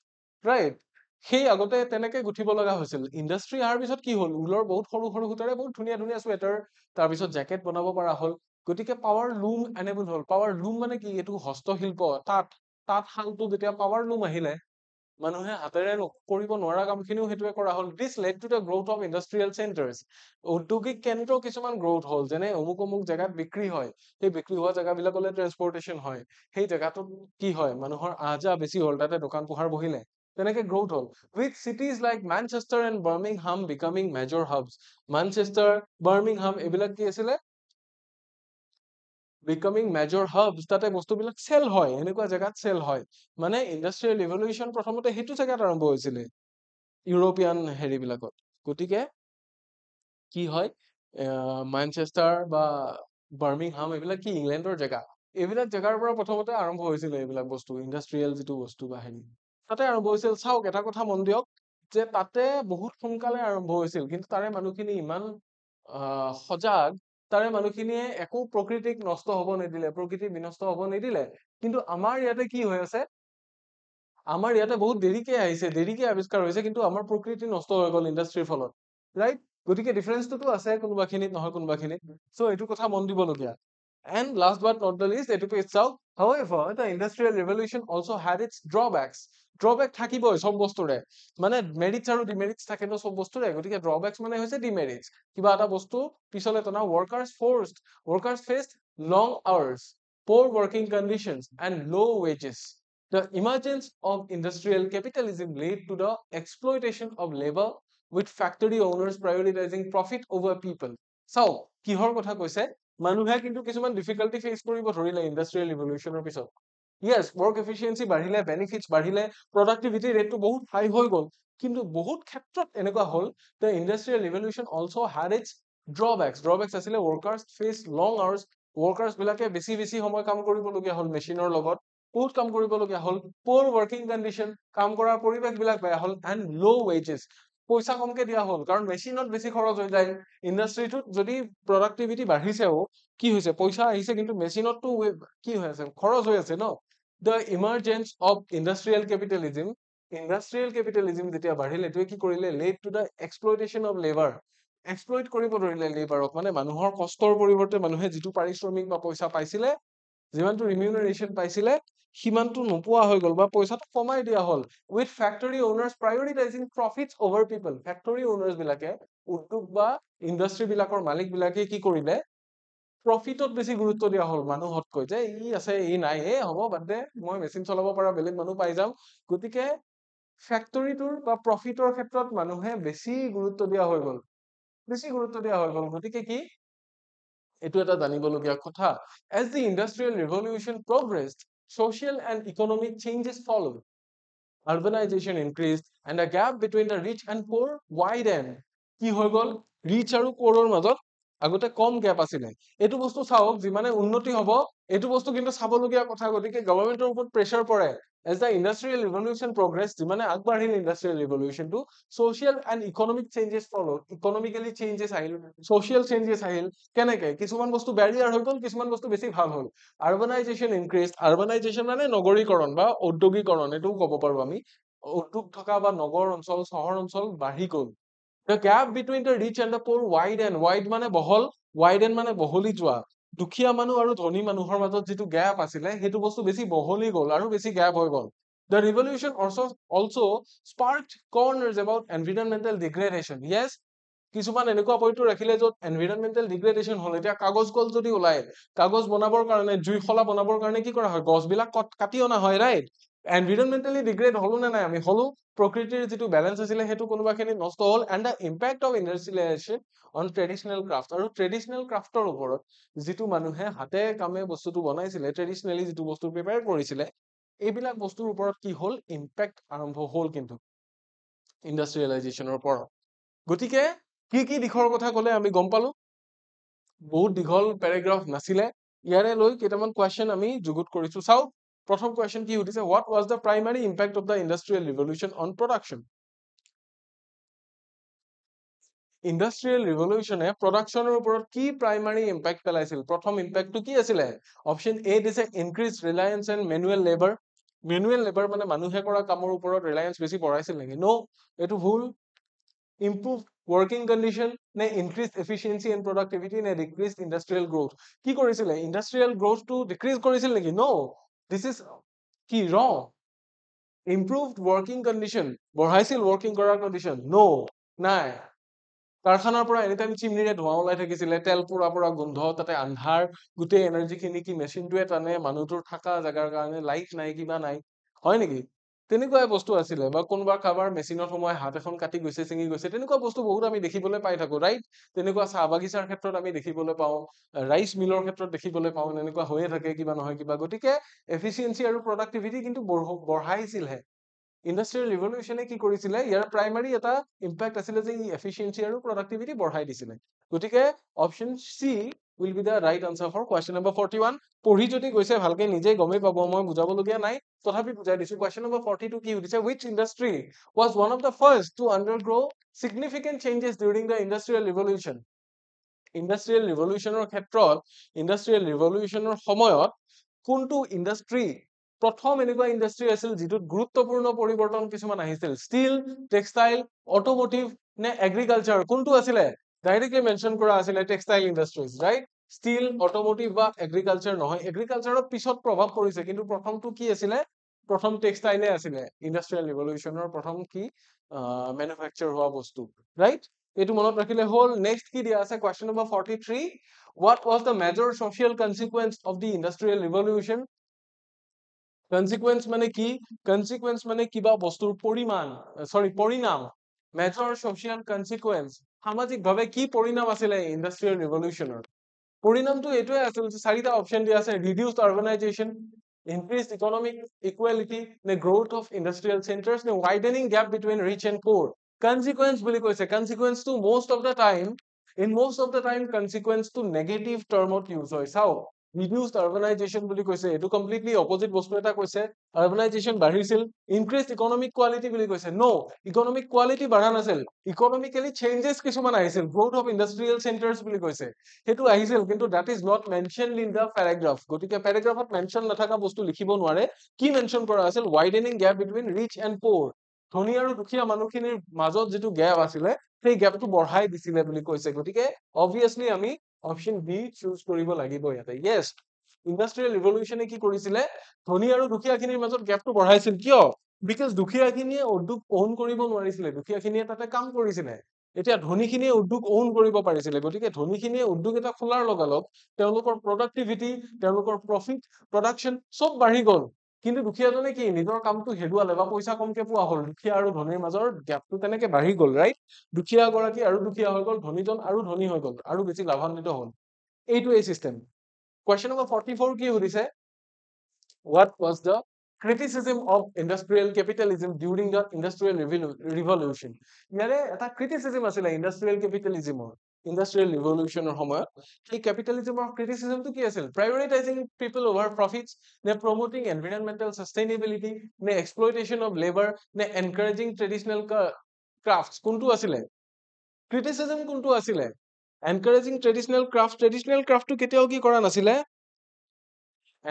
ৰাইট সেই আগতে তেনেকে গুঠিব লগা হৈছিল। ইণ্ডাষ্ট্ৰি অহাৰ পিছত কি হ'ল? ঊলৰ বহুত সৰু সৰু সূতাৰে বহুত ধুনীয়া ধুনীয়া চুৱেটাৰ তাৰপিছত জেকেট বনাব পৰা হ'ল। গতিকে পাৱাৰ লুম এনেবল হ'ল। পাৱাৰ লুম মানে কি? এইটো হস্তশিল্প। তাঁত তাঁতশালটো যেতিয়া পাৱাৰ লুম আহিলে মানুহে হাতেৰে কৰিব নোৱাৰা কামখিনিও সেইটোৱে কৰা হ'ল। This led to the growth of industrial centres ঔদ্যোগিক কেন্দ্ৰ কিছুমান গ্ৰথ হ'ল যেনে অমুক অমুক জেগাত বিক্ৰী হয়। সেই বিক্ৰী হোৱা জেগাবিলাকলৈ ট্ৰেন্সপৰ্টেশ্যন হয়। সেই জেগাটোত কি হয়? মানুহৰ আহ যাহ বেছি হ'ল তাতে দোকান পোহাৰ বহিলে। তেনেকে গ্ৰথ হ'ল with cities like Manchester and Birmingham becoming major hubs Manchester Birmingham এইবিলাক কি আছিলে? বিকামিং মেজৰ হাবছ তাতে বস্তুবিলাক চেল হয় এনেকুৱা জেগাত চেল হয়। মানে ইণ্ডাষ্ট্ৰিয়েল ৰিভলিউশ্যন প্ৰথমতে সেইটো জেগাত আৰম্ভ হৈছিলে ইউৰোপীয়ান হেৰিবিলাকত। গতিকে কি হয়? মেনচেষ্টাৰ বা বাৰ্মিংহাম এইবিলাক কি ইংলেণ্ডৰ জেগা। এইবিলাক জেগাৰ পৰা প্ৰথমতে আৰম্ভ হৈছিলে এইবিলাক বস্তু ইণ্ডাষ্ট্ৰিয়েল যিটো বস্তু বা হেৰি। তাতে আৰম্ভ হৈছিল। চাওক এটা কথা মন দিয়ক যে তাতে বহুত সোনকালে আৰম্ভ হৈছিল কিন্তু তাৰে মানুহখিনি ইমান সজাগ তাৰে মানুহখিনিয়ে একো প্ৰকৃতিক নষ্ট হব নিদিলে প্ৰকৃতি বিনষ্ট হব নিদিলে। কিন্তু আমাৰ ইয়াতে কি হৈ আছে? আমাৰ ইয়াতে বহুত দেৰিকে আহিছে দেৰিকে আৱিষ্কাৰ হৈছে কিন্তু আমাৰ প্ৰকৃতি নষ্ট হৈ গল ইণ্ডাষ্ট্ৰীৰ ফলত ৰাইট গতিকে ডিফাৰেঞ্চটোতো আছে কোনোবাখিনিত নহয় কোনোবাখিনিত। চ' এইটো কথা মন দিবলগীয়া। and last but not the least এইটো পেজ চাওক however the industrial revolution also had its drawbacks drawback থাকিবই চব বস্তুৰে মানে মেৰিটছ আৰু ডিমেৰিটছ থাকে ন চব বস্তুৰে গতিকে drawbacks মানে হৈছে ডিমেৰিটছ কিবা এটা বস্তু পিছলে টনা workers forced workers faced long hours poor working conditions and low wages the emergence of industrial capitalism led to the exploitation of labor with factory owners prioritizing profit over people চাওক কিহৰ কথা কৈছে মানুহে কিন্তু কিছুমান ডিফিকাল্টি ফেচ কৰিব ধৰিলে industrial ৰিভলিউচনৰ পিছত। য়েছ ৱৰ্ক এফিচিয়েঞ্চি বাঢ়িলে বেনিফিটছ বাঢ়িলে প্ৰডাক্টিভিটি ৰেটটো বহুত হাই হৈ গ'ল। কিন্তু বহুত ক্ষেত্ৰত এনেকুৱা হ'ল the industrial revolution also' had its drawbacks drawbacks আছিলে workers faced long hours workers বিলাকে বেছি বেছি সময় কাম কৰিবলগীয়া হ'ল মেচিনৰ লগত বহুত কাম কৰিবলগীয়া হ'ল প'ৰ ৱৰ্কিং কণ্ডিশ্যন কাম কৰাৰ পৰিৱেশ বিলাক বেয়া হ'ল এণ্ড ল' ৱেজেছ পইচা কমকে দিয়া হ'ল। কাৰণ মেচিনত বেছি খৰচ হৈ যায় ইণ্ডাষ্ট্ৰিটোত যদি প্ৰডাক্টিভিটি বাঢ়িছেও কি হৈছে পইচা আহিছে কিন্তু মেচিনতটো কি হৈ আছে খৰচ হৈ আছে ন? The emergence of industrial capitalism industrial capitalism যেতিয়া বাঢ়িলে এইটোৱে কি কৰিলে led to the exploitation of labour exploit কৰিব ধৰিলে লেবাৰক মানে মানুহৰ কষ্টৰ পৰিৱৰ্তে মানুহে যিটো পাৰিশ্ৰমিক বা পইচা পাইছিলে যিমানটো ৰিমিউনাৰেশ্যন পাইছিলে সিমানটো নোপোৱা হৈ গ'ল বা পইচাটো কমাই দিয়া হ'ল। With factory owners prioritising profits over people factory owners বিলাকে উদ্যোগ বা ইণ্ডাষ্ট্ৰী বিলাকৰ মালিক বিলাকে কি কৰিলে প্ৰফিটত বেছি গুৰুত্ব দিয়া হ'ল মানুহতকৈ যে ই আছে ই নাই এ হ'ব বাদ দে মই মেচিন চলাব পৰা বেলেগ মানুহ পাই যাম। গতিকে ফেক্টৰীটোৰ বা প্ৰফিটৰ ক্ষেত্ৰত মানুহে বেছি গুৰুত্ব দিয়া হৈ গ'ল। বেছি গুৰুত্ব দিয়া হৈ গ'ল। গতিকে কি? এইটো এটা জানিবলগীয়া কথা। As the industrial revolution progress social and economic changes followed. Urbanization increased and the gap between the rich and poor widened. কি হৈ গ'ল? ৰিচ আৰু প'ৰৰ মাজত আগতে কম গেপ আছিলে। এইটো বস্তু চাওক, যিমানে উন্নতি হ'ব, এইটো বস্তু কিন্তু চাবলগীয়া কথা। গতিকে গভৰ্ণমেণ্টৰ ওপৰত প্ৰেছাৰ পৰে। As the industrial revolution progress যিমানে আগবাঢ়িল industrial ৰিভলিউচনটো social and economic changes fall economically changes আহিল ছচিয়েল চেঞ্জেছ আহিল কেনেকে? কিছুমান বস্তু বেৰিয়াৰ হৈ গ'ল কিছুমান বস্তু বেছি ভাল হ'ল। আৰবানাইজেশ্যন ইনক্ৰিজ আৰবানাইজেশ্যন মানে নগৰীকৰণ বা ঔদ্যোগিকৰণ এইটোও ক'ব পাৰো আমি। উদ্যোগ থকা বা নগৰ অঞ্চল চহৰ অঞ্চল বাঢ়ি গ'ল। The gap between the rich and the poor wide and wide মানে বহল ৱাইড এণ্ড মানে বহলি যোৱা। দুখীয়া মানুহ আৰু ধনী মানুহৰ মাজত যিটো গেপ আছিলে সেইটো বস্তু বেছি বহলি গ'ল আৰু বেছি গেপ হৈ গ'ল। The revolution also also' spark concerns about environmental degradation yes কিছুমান এনেকুৱা পইণ্টটো ৰাখিলে য'ত এনভাইৰনমেণ্টেল ডিগ্ৰেডেশ্যন হ'ল। এতিয়া কাগজ কল যদি ওলায় কাগজ বনাবৰ কাৰণে জুইশলা বনাবৰ কাৰণে কি কৰা হয়? গছবিলাক কাটি অনা হয় ৰাইট এনভাইৰনমেণ্টেলি ডিগ্ৰেড হলো নে নাই আমি হলো প্ৰকৃতিৰ যিটো বেলেঞ্চ আছিলে সেইটো কোনোবাখিনি নষ্ট হ'ল and the impact of industrialisation on traditional craft আৰু ট্ৰেডিচনেল ক্ৰাফ্টৰ ওপৰত যিটো মানুহে হাতে কামে বস্তুটো বনাইছিলে ট্ৰেডিচনেলি যিটো বস্তু প্ৰিপেয়াৰ কৰিছিলে এইবিলাক বস্তুৰ ওপৰত কি হ'ল ইম্পেক্ট আৰম্ভ হ'ল কিন্তু ইণ্ডাষ্ট্ৰিয়েলাইজেশ্যনৰ ওপৰত গতিকে কি কি দিশৰ কথা ক'লে আমি গম পালো। বহুত দীঘল পেৰাগ্ৰাফ নাছিলে। ইয়াৰে লৈ কেইটামান কুৱেশ্যন আমি যুগুত কৰিছো। চাওক প্ৰথম কুৱেশ্যন কি সুধিছে what was the primary impact of the industrial revolution on production industrial ৰিভলিউচনে প্ৰডাকশ্যনৰ ওপৰত কি প্ৰাইমাৰী ইম্পেক্ট পেলাইছিল? প্ৰথম ইম্পেক্টটো কি আছিলে? অপশ্যন এ দিছে increase reliance and manual labour manual labour মানে মানুহে কৰা কামৰ ওপৰত ৰিলায়েন্স বেছি বঢ়াইছিল নেকি? ন' এইটো ভুল। ইম্প্ৰুভ ৱৰ্কিং কণ্ডিশ্যন নে ইনক্ৰিজ এফিচিয়েঞ্চি এণ্ড প্ৰডাক্টিভিটি নে ডিক্ৰিজ ইণ্ডাষ্ট্ৰিয়েল গ্ৰ'থ কি কৰিছিলে? ইণ্ডাষ্ট্ৰিয়েল গ্ৰ'থটো ডিক্ৰিজ কৰিছিল নেকি? ন দিছ ইজ কি ৰং ইম্প্ৰুভড ৱৰ্কিং কণ্ডিশ্যন বঢ়াইছিল ৱৰ্কিং কৰাৰ কণ্ডিশ্যন ন নাই। কাৰখানাৰ পৰা এনি টাইম চিমনিৰে ধোঁৱা ওলাই থাকিছিলে তেল পোৰা পোৰা গোন্ধ তাতে আন্ধাৰ গোটেই এনাৰ্জিখিনি কি মেচিনটোৱে টানে মানুহটোৰ থকা জেগাৰ কাৰণে লাইট নাই কিবা নাই। হয় নেকি? তেনেকুৱাই বস্তু আছিলে বা কোনোবা কাৰোবাৰ মেচিনত সোমাই হাত এখন কাটি গৈছে ছিঙি গৈছে তেনেকুৱা বস্তু বহুত আমি দেখিবলৈ পাই থাকো ৰাইট তেনেকুৱা চাহ বাগিচাৰ ক্ষেত্ৰত আমি দেখিবলৈ পাওঁ ৰাইচ মিলৰ ক্ষেত্ৰত দেখিবলৈ পাওঁ এনেকুৱা হৈয়ে থাকে কিবা নহয় কিবা। গতিকে এফিচিয়েঞ্চি আৰু প্ৰডাক্টিভিটি কিন্তু বঢ়াইছিলহে। ইণ্ডাষ্ট্ৰিয়েল ৰিভলিউচনে কি কৰিছিলে ইয়াৰ প্ৰাইমাৰী এটা ইম্পেক্ট আছিলে যে ই এফিচিয়েঞ্চি আৰু প্ৰডাক্টিভিটি বঢ়াই দিছিলে। গতিকে option C will be the right answer for question number forty one পঢ়ি যদি গৈছে ভালকে নিজে গমেই পাব মই বুজাবলগীয়া নাই। তথাপি বুজাই দিছো কুৱেশ্যন নম্বৰ ফৰ্টি টু কি সুধিছে which industry was one of the first to undergo' significant changes during the industrial revolution industrial ৰিভলিউচনৰ ক্ষেত্ৰত ইণ্ডাষ্ট্ৰিয়েল ৰিভলিউচনৰ সময়ত কোনটো ইণ্ডাষ্ট্ৰি প্ৰথম এনেকুৱা ইণ্ডাষ্ট্ৰি আছিল যিটোত গুৰুত্বপূৰ্ণ পৰিৱৰ্তন কিছুমান আহিছিল? ষ্টীল টেক্সটাইল অট'মটিভ নে এগ্ৰিকালচাৰ কোনটো আছিলে? ডাইৰেক্টলি মেনশ্যন কৰা আছিলে textile industries right steel automotive বা এগ্ৰিকালচাৰ নহয়। এগ্ৰিকালচাৰত পিছত প্ৰভাৱ পৰিছে কিন্তু প্ৰথমটো কি আছিলে? প্ৰথম টেক্সটাইলে আছিলে। ইণ্ডাষ্ট্ৰিয়েল ৰিভলিউচনৰ প্ৰথম কি? মেনুফেকচাৰ হোৱা বস্তু ৰাইট এইটো মনত ৰাখিলে হ'ল। নেক্সট কি দিয়া আছে? Question number forty three what was the major social consequence of the industrial revolution consequence মানে কি? কনচিকুৱেঞ্চ মানে কিবা বস্তুৰ পৰিমাণ চৰি পৰিণাম। মেজৰ ছচিয়েল কনচিকুৱেঞ্চ সামাজিকভাৱে কি পৰিণাম আছিলে ইণ্ডাষ্ট্ৰিয়েল ৰিভলিউচনৰ পৰিণামটো এইটোৱে আছিল যে চাৰিটা অপশ্যন দিয়া আছে reduce urbanisation increased economic equality নে growth of industrial centers নে widening gap between rich and poor consequence বুলি কৈছে of the time in most of the time consequence to negative term to use হয় চাওক reduced urbanization বুলি কৈছে এইটো completely opposite বস্তু এটা কৈছে urbanization বাঢ়িছিল increased economic quality বুলি কৈছে no economic quality বাঢ়া নাছিল economically changes কিছুমান আহিছিল growth of industrial centers বুলি কৈছে সেইটো আহিছিল কিন্তু that is not mentioned in the paragraph গতিকে paragraph ত mention নথকা বস্তু লিখিব নোৱাৰে কি mention কৰা আছিল widening gap between rich and poor ধনী আৰু দুখীয়া মানুহখিনিৰ মাজত যিটো gap আছিলে সেই gapটো বঢ়াই দিছিলে বুলি কৈছে গতিকে obviously আমি অপশ্যন বি চুজ কৰিব লাগিব ইয়াতে। য়েছ ইণ্ডাষ্ট্ৰিয়েল ৰিভলিউচনে কি কৰিছিলে? ধনী আৰু দুখীয়াখিনিৰ মাজত গেপটো বঢ়াইছিল। কিয়? বিকজ দুখীয়াখিনিয়ে উদ্যোগ অন কৰিব নোৱাৰিছিলে। দুখীয়াখিনিয়ে তাতে কাম কৰিছিলে। এতিয়া ধনীখিনিয়ে উদ্যোগ অন কৰিব পাৰিছিলে। গতিকে ধনীখিনিয়ে উদ্যোগ এটা খোলাৰ লগালগ তেওঁলোকৰ প্ৰডাক্টিভিটি তেওঁলোকৰ প্ৰফিট প্ৰডাকশ্যন চব বাঢ়ি গ'ল। কিন্তু দুখীয়াজনে কি নিজৰ কামটো হেৰুৱালে বা পইচা কমকে পোৱা হ'ল দুখীয়া আৰু ধনীৰ মাজৰ গেপটো তেনেকে বাঢ়ি গ'ল ৰাইট দুখীয়া গৰাকী আৰু দুখীয়া হৈ গ'ল ধনীজন আৰু ধনী হৈ গ'ল আৰু বেছি লাভান্বিত হ'ল। এইটোৱে system question number forty four কি সুধিছে? What was the criticism of industrial capitalism during the industrial revolution? ইয়াৰে এটা criticism আছিলে industrial capitalism ইণ্ডাষ্ট্ৰিয়েল ৰিভলিউচনৰ সময়ত সেই কেপিটেলিজমৰ ক্ৰিটিচিজমটো কি আছিল প্ৰায়ৰিটাইজিং পিপল অভাৰ প্ৰফিটছ নে প্ৰমটিং এনভাইৰনমেণ্টেল ছাষ্টেইনেবিলিটি নে এক্সপ্লইটেশ্যন অফ লেবাৰ নে এনকাৰেজিং ট্ৰেডিচনেল ক্ৰাফ্ট কোনটো আছিলে ক্ৰিটিচিজম কোনটো আছিলে এনকাৰেজিং ট্ৰেডিচনেল ক্ৰাফ্ট ট্ৰেডিচনেল ক্ৰাফ্টটো কেতিয়াও কি কৰা নাছিলে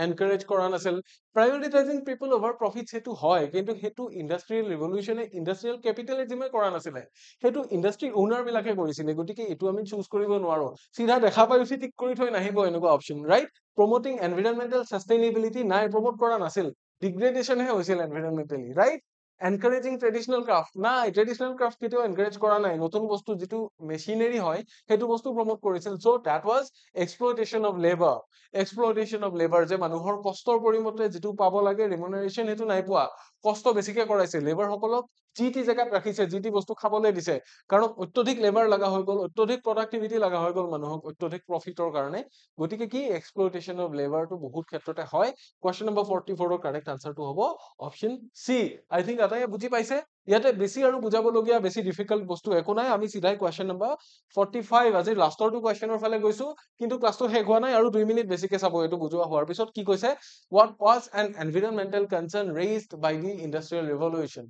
এনকাৰেজ কৰা নাছিল। প্ৰায়ৰিটাইজিং পিপল অভাৰ প্ৰফিট সেইটো হয় কিন্তু সেইটো ইণ্ডাষ্ট্ৰিয়েল ৰিভলিউচনে ইণ্ডাষ্ট্ৰিয়েল কেপিটেলিজিমে কৰা নাছিলে। সেইটো ইণ্ডাষ্ট্ৰি অনাৰ বিলাকে কৰিছিলে গতিকে এইটো আমি চুজ কৰিব নোৱাৰো। চিধা দেখা পাই উঠি টিক কৰি থৈ নাহিব এনেকুৱা option right promoting environmental sustainability নাই প্ৰমোট কৰা নাছিল। ডিগ্ৰেডেশ্যনহে হৈছিল environmentally right encouraging traditional craft নাই ট্ৰেডিচনেল ক্ৰাফ্ট কেতিয়াও এনকাৰেজ কৰা নাই। নতুন বস্তু যিটো মেচিনেৰী হয় সেইটো বস্তু প্ৰমোট কৰিছিল। So' that was exploitation of labour exploitation of labour যে মানুহৰ কষ্টৰ পৰিমতে যিটো পাব লাগে ৰিমুনাৰেশ্যন সেইটো নাই পোৱা। কষ্ট বেছিকে কৰাইছে। লেবাৰ সকলক যি টি জেগাত ৰাখিছে যি টি বস্তু খাবলৈ দিছে কাৰণ অত্যধিক লেবাৰ লগা হৈ গ'ল অত্যধিক প্ৰডাক্টিভিটি লগা হৈ গ'ল মানুহক অত্যধিক প্ৰফিটৰ কাৰণে। গতিকে কি? এক্সপ্লটেশ্যন অফ লেবাৰটো বহুত ক্ষেত্ৰতে হয়। কুৱেশ্যন নম্বৰ ফৰ্টি ফ'ৰৰ কাৰেক্ট আনচাৰটো হ'ব অপশ্যন চি আই থিংক আটাইয়ে বুজি পাইছে। ইয়াতে বেছি আৰু বুজাবলগীয়া বেছি ডিফিকাল্ট বস্তু একো নাই। আমি চিধাই কুৱেশ্যন নম্বৰ ফৰ্টি ফাইভ আজি লাষ্টৰটো কুৱেশ্যনৰ ফালে গৈছো কিন্তু ক্লাছটো শেষ হোৱা নাই আৰু দুই মিনিট বেছিকে চাব এইটো বুজোৱা হোৱাৰ পিছত কি কৈছে? What was an environmental concern raised by the industrial revolution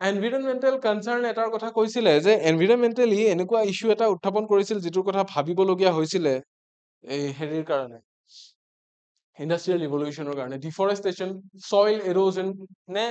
environmental concern এটাৰ কথা কৈছিলে যে এনভাইৰনমেণ্টেলি এনেকুৱা ইছ্যু এটা উত্থাপন কৰিছিল যিটোৰ কথা ভাবিবলগীয়া হৈছিলে এই হেৰিৰ কাৰণে। ইণ্ডাষ্ট্ৰিয়েল ৰিভলিউচনৰ কাৰণে ডিফৰেষ্টেশ্যন চইল এৰোজন নে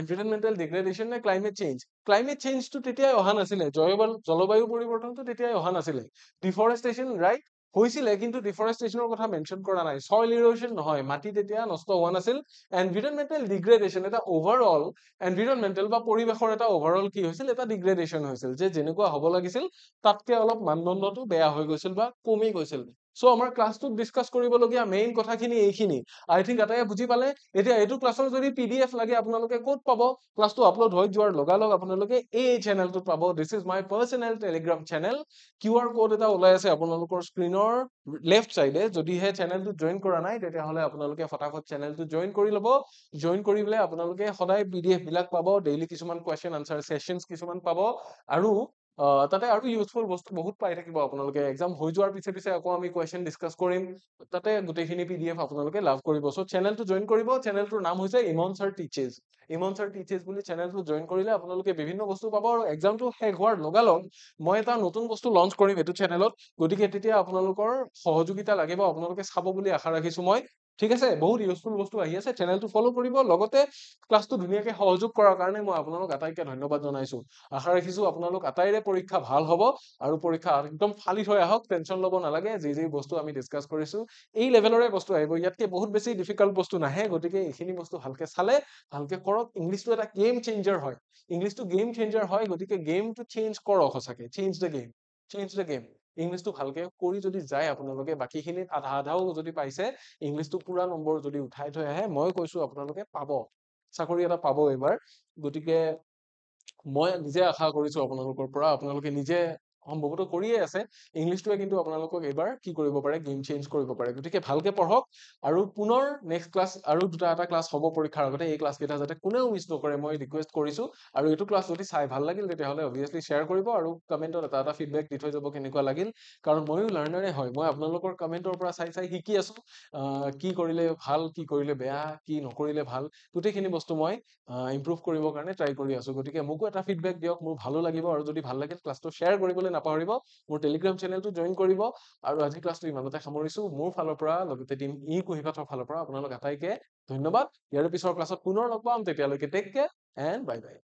এনভাইৰনমেণ্টেল ডিগ্ৰেডেশ্যন নে ক্লাইমেট চেঞ্জ ক্লাইমেট চেঞ্জটো তেতিয়াই অহা নাছিলে জলবায়ু জলবায়ু পৰিৱৰ্তনটো তেতিয়াই অহা নাছিলে ডিফৰেষ্টেশ্যন ৰাইট হৈছিলে কিন্তু ডিফৰেষ্টেশ্যনৰ কথা মেনশ্যন কৰা নাই. চইল ইৰ'শ্যন নহয় মাটি তেতিয়া নষ্ট হোৱা নাছিল. এনভাইৰনমেণ্টেল ডিগ্ৰেডেশ্যন এটা অভাৰঅল এনভাইৰনমেণ্টেল বা পৰিৱেশৰ এটা অভাৰঅল কি হৈছিল? এটা ডিগ্ৰেডেশ্যন হৈছিল যে যেনেকুৱা হ'ব লাগিছিল তাতকে অলপ মানদণ্ডটো বেয়া হৈ গৈছিল বা কমি গৈছিল। চ' আমাৰ ক্লাছটোত ডিছকাছ কৰিবলগীয়া মেইন কথাখিনি এইখিনি। আই থিংক এটাই বুজি পালে। এতিয়া এইটো ক্লাছৰ যদি পি ডি এফ লাগে আপোনালোকে ক'ত পাব? ক্লাছটো আপলোড হৈ যোৱাৰ লগালগ আপোনালোকে এই চেনেলটোত পাব। This is my personal Telegram channel Q R code এটা ওলাই আছে আপোনালোকৰ স্ক্ৰীনৰ লেফ্ট চাইডে যদিহে চেনেলটো জইন কৰা নাই তেতিয়াহ'লে আপোনালোকে ফটাফট চেনেলটো জইন কৰি ল'ব। জইন কৰি পেলাই আপোনালোকে সদায় পি ডি এফ বিলাক পাব। ডেইলি কিছুমান কুৱেশ্যন আনচাৰ ছেশ্যনছ কিছুমান পাব। আৰু তাতে আৰু ইউজফুল বস্তু বহুত পাই থাকিব আপোনালোকে। এক্সাম হৈ যোৱাৰ পিছে পিছে আকৌ আমি কুৱেশ্যন ডিছকাছ কৰিম। তাতে গোটেইখিনি পি ডি এফ আপোনালোকে লাভ কৰিব। চ' চেনেলটো জইন কৰিব। চেনেলটোৰ নাম হৈছে Emon sir teaches Emon sir teaches বুলি চেনেলটো জইন কৰিলে আপোনালোকে বিভিন্ন বস্তু পাব আৰু এক্সামটো শেষ হোৱাৰ লগালগ মই এটা নতুন বস্তু লঞ্চ কৰিম এইটো চেনেলত গতিকে তেতিয়া আপোনালোকৰ সহযোগিতা লাগিব আপোনালোকে চাব বুলি আশা ৰাখিছো মই। ঠিক আছে বহুত ইউজফুল বস্তু আহি আছে চেনেলটো ফ'ল' কৰিব লগতে ক্লাছটো ধুনীয়াকে সহযোগ কৰাৰ কাৰণে মই আপোনালোক আটাইকে ধন্যবাদ জনাইছো। আশা ৰাখিছো আপোনালোক আটাইৰে পৰীক্ষা ভাল হ'ব আৰু পৰীক্ষা একদম ফালি থৈ আহক টেনচন ল'ব নালাগে যি যি বস্তু আমি ডিছকাছ কৰিছো এই লেভেলৰে বস্তু আহিব। ইয়াতকে বহুত বেছি ডিফিকাল্ট বস্তু নাহে গতিকে এইখিনি বস্তু ভালকে চালে ভালকে কৰক। ইংলিছটো এটা গেম চেঞ্জাৰ হয়। ইংলিছটো গেম চেঞ্জাৰ হয় গতিকে গেমটো চেঞ্জ কৰক সঁচাকে। Change the game change the game ইংলিছটো ভালকে কৰি যদি যায় আপোনালোকে বাকীখিনিত আধা আধাও যদি পাইছে ইংলিছটো পুৰা নম্বৰ যদি উঠাই থৈ আহে মই কৈছো আপোনালোকে পাব। চাকৰি এটা পাব এইবাৰ। গতিকে মই নিজে আশা কৰিছো আপোনালোকৰ পৰা। আপোনালোকে নিজে সম্ভৱতঃ কৰিয়ে আছে। ইংলিছটোৱে কিন্তু আপোনালোকক এইবাৰ কি কৰিব পাৰে গেম চেঞ্জ কৰিব পাৰে। গতিকে ভালকে পঢ়ক আৰু পুনৰ নেক্সট ক্লাছ আৰু দুটা এটা ক্লাছ হ'ব পৰীক্ষাৰ আগতে। এই ক্লাছ কেইটা যাতে কোনেও মিছ নকৰে মই ৰিকুৱেষ্ট কৰিছো। আৰু এইটো ক্লাছ যদি চাই ভাল লাগিল তেতিয়াহ'লে অভিয়াছলি শ্বেয়াৰ কৰিব আৰু কমেণ্টত এটা এটা ফিডবেক দি থৈ যাব কেনেকুৱা লাগিল। কাৰণ ময়ো লাৰ্ণাৰে হয়। মই আপোনালোকৰ কমেণ্টৰ পৰা চাই চাই শিকি আছো। কি কৰিলে ভাল কি কৰিলে বেয়া কি নকৰিলে ভাল গোটেইখিনি বস্তু মই ইম্প্ৰুভ কৰিবৰ কাৰণে ট্ৰাই কৰি আছো। গতিকে মোকো এটা ফিডবেক দিয়ক মোৰ ভালো লাগিব আৰু যদি ভাল লাগিল ক্লাছটো শ্বেয়াৰ কৰিবলৈ নাপাহৰিব মোৰ টেলিগ্ৰাম চেনেলটো জইন কৰিব আৰু আজি ক্লাছটো ইমানতে সামৰিছো। মোৰ ফালৰ পৰা লগতে টিম ই কুহিপাঠৰ ফালৰ পৰা আপোনালোক আটাইকে ধন্যবাদ। ইয়াৰ পিছৰ ক্লাছত পুনৰ লগ পাম তেতিয়ালৈকে take care and bye bye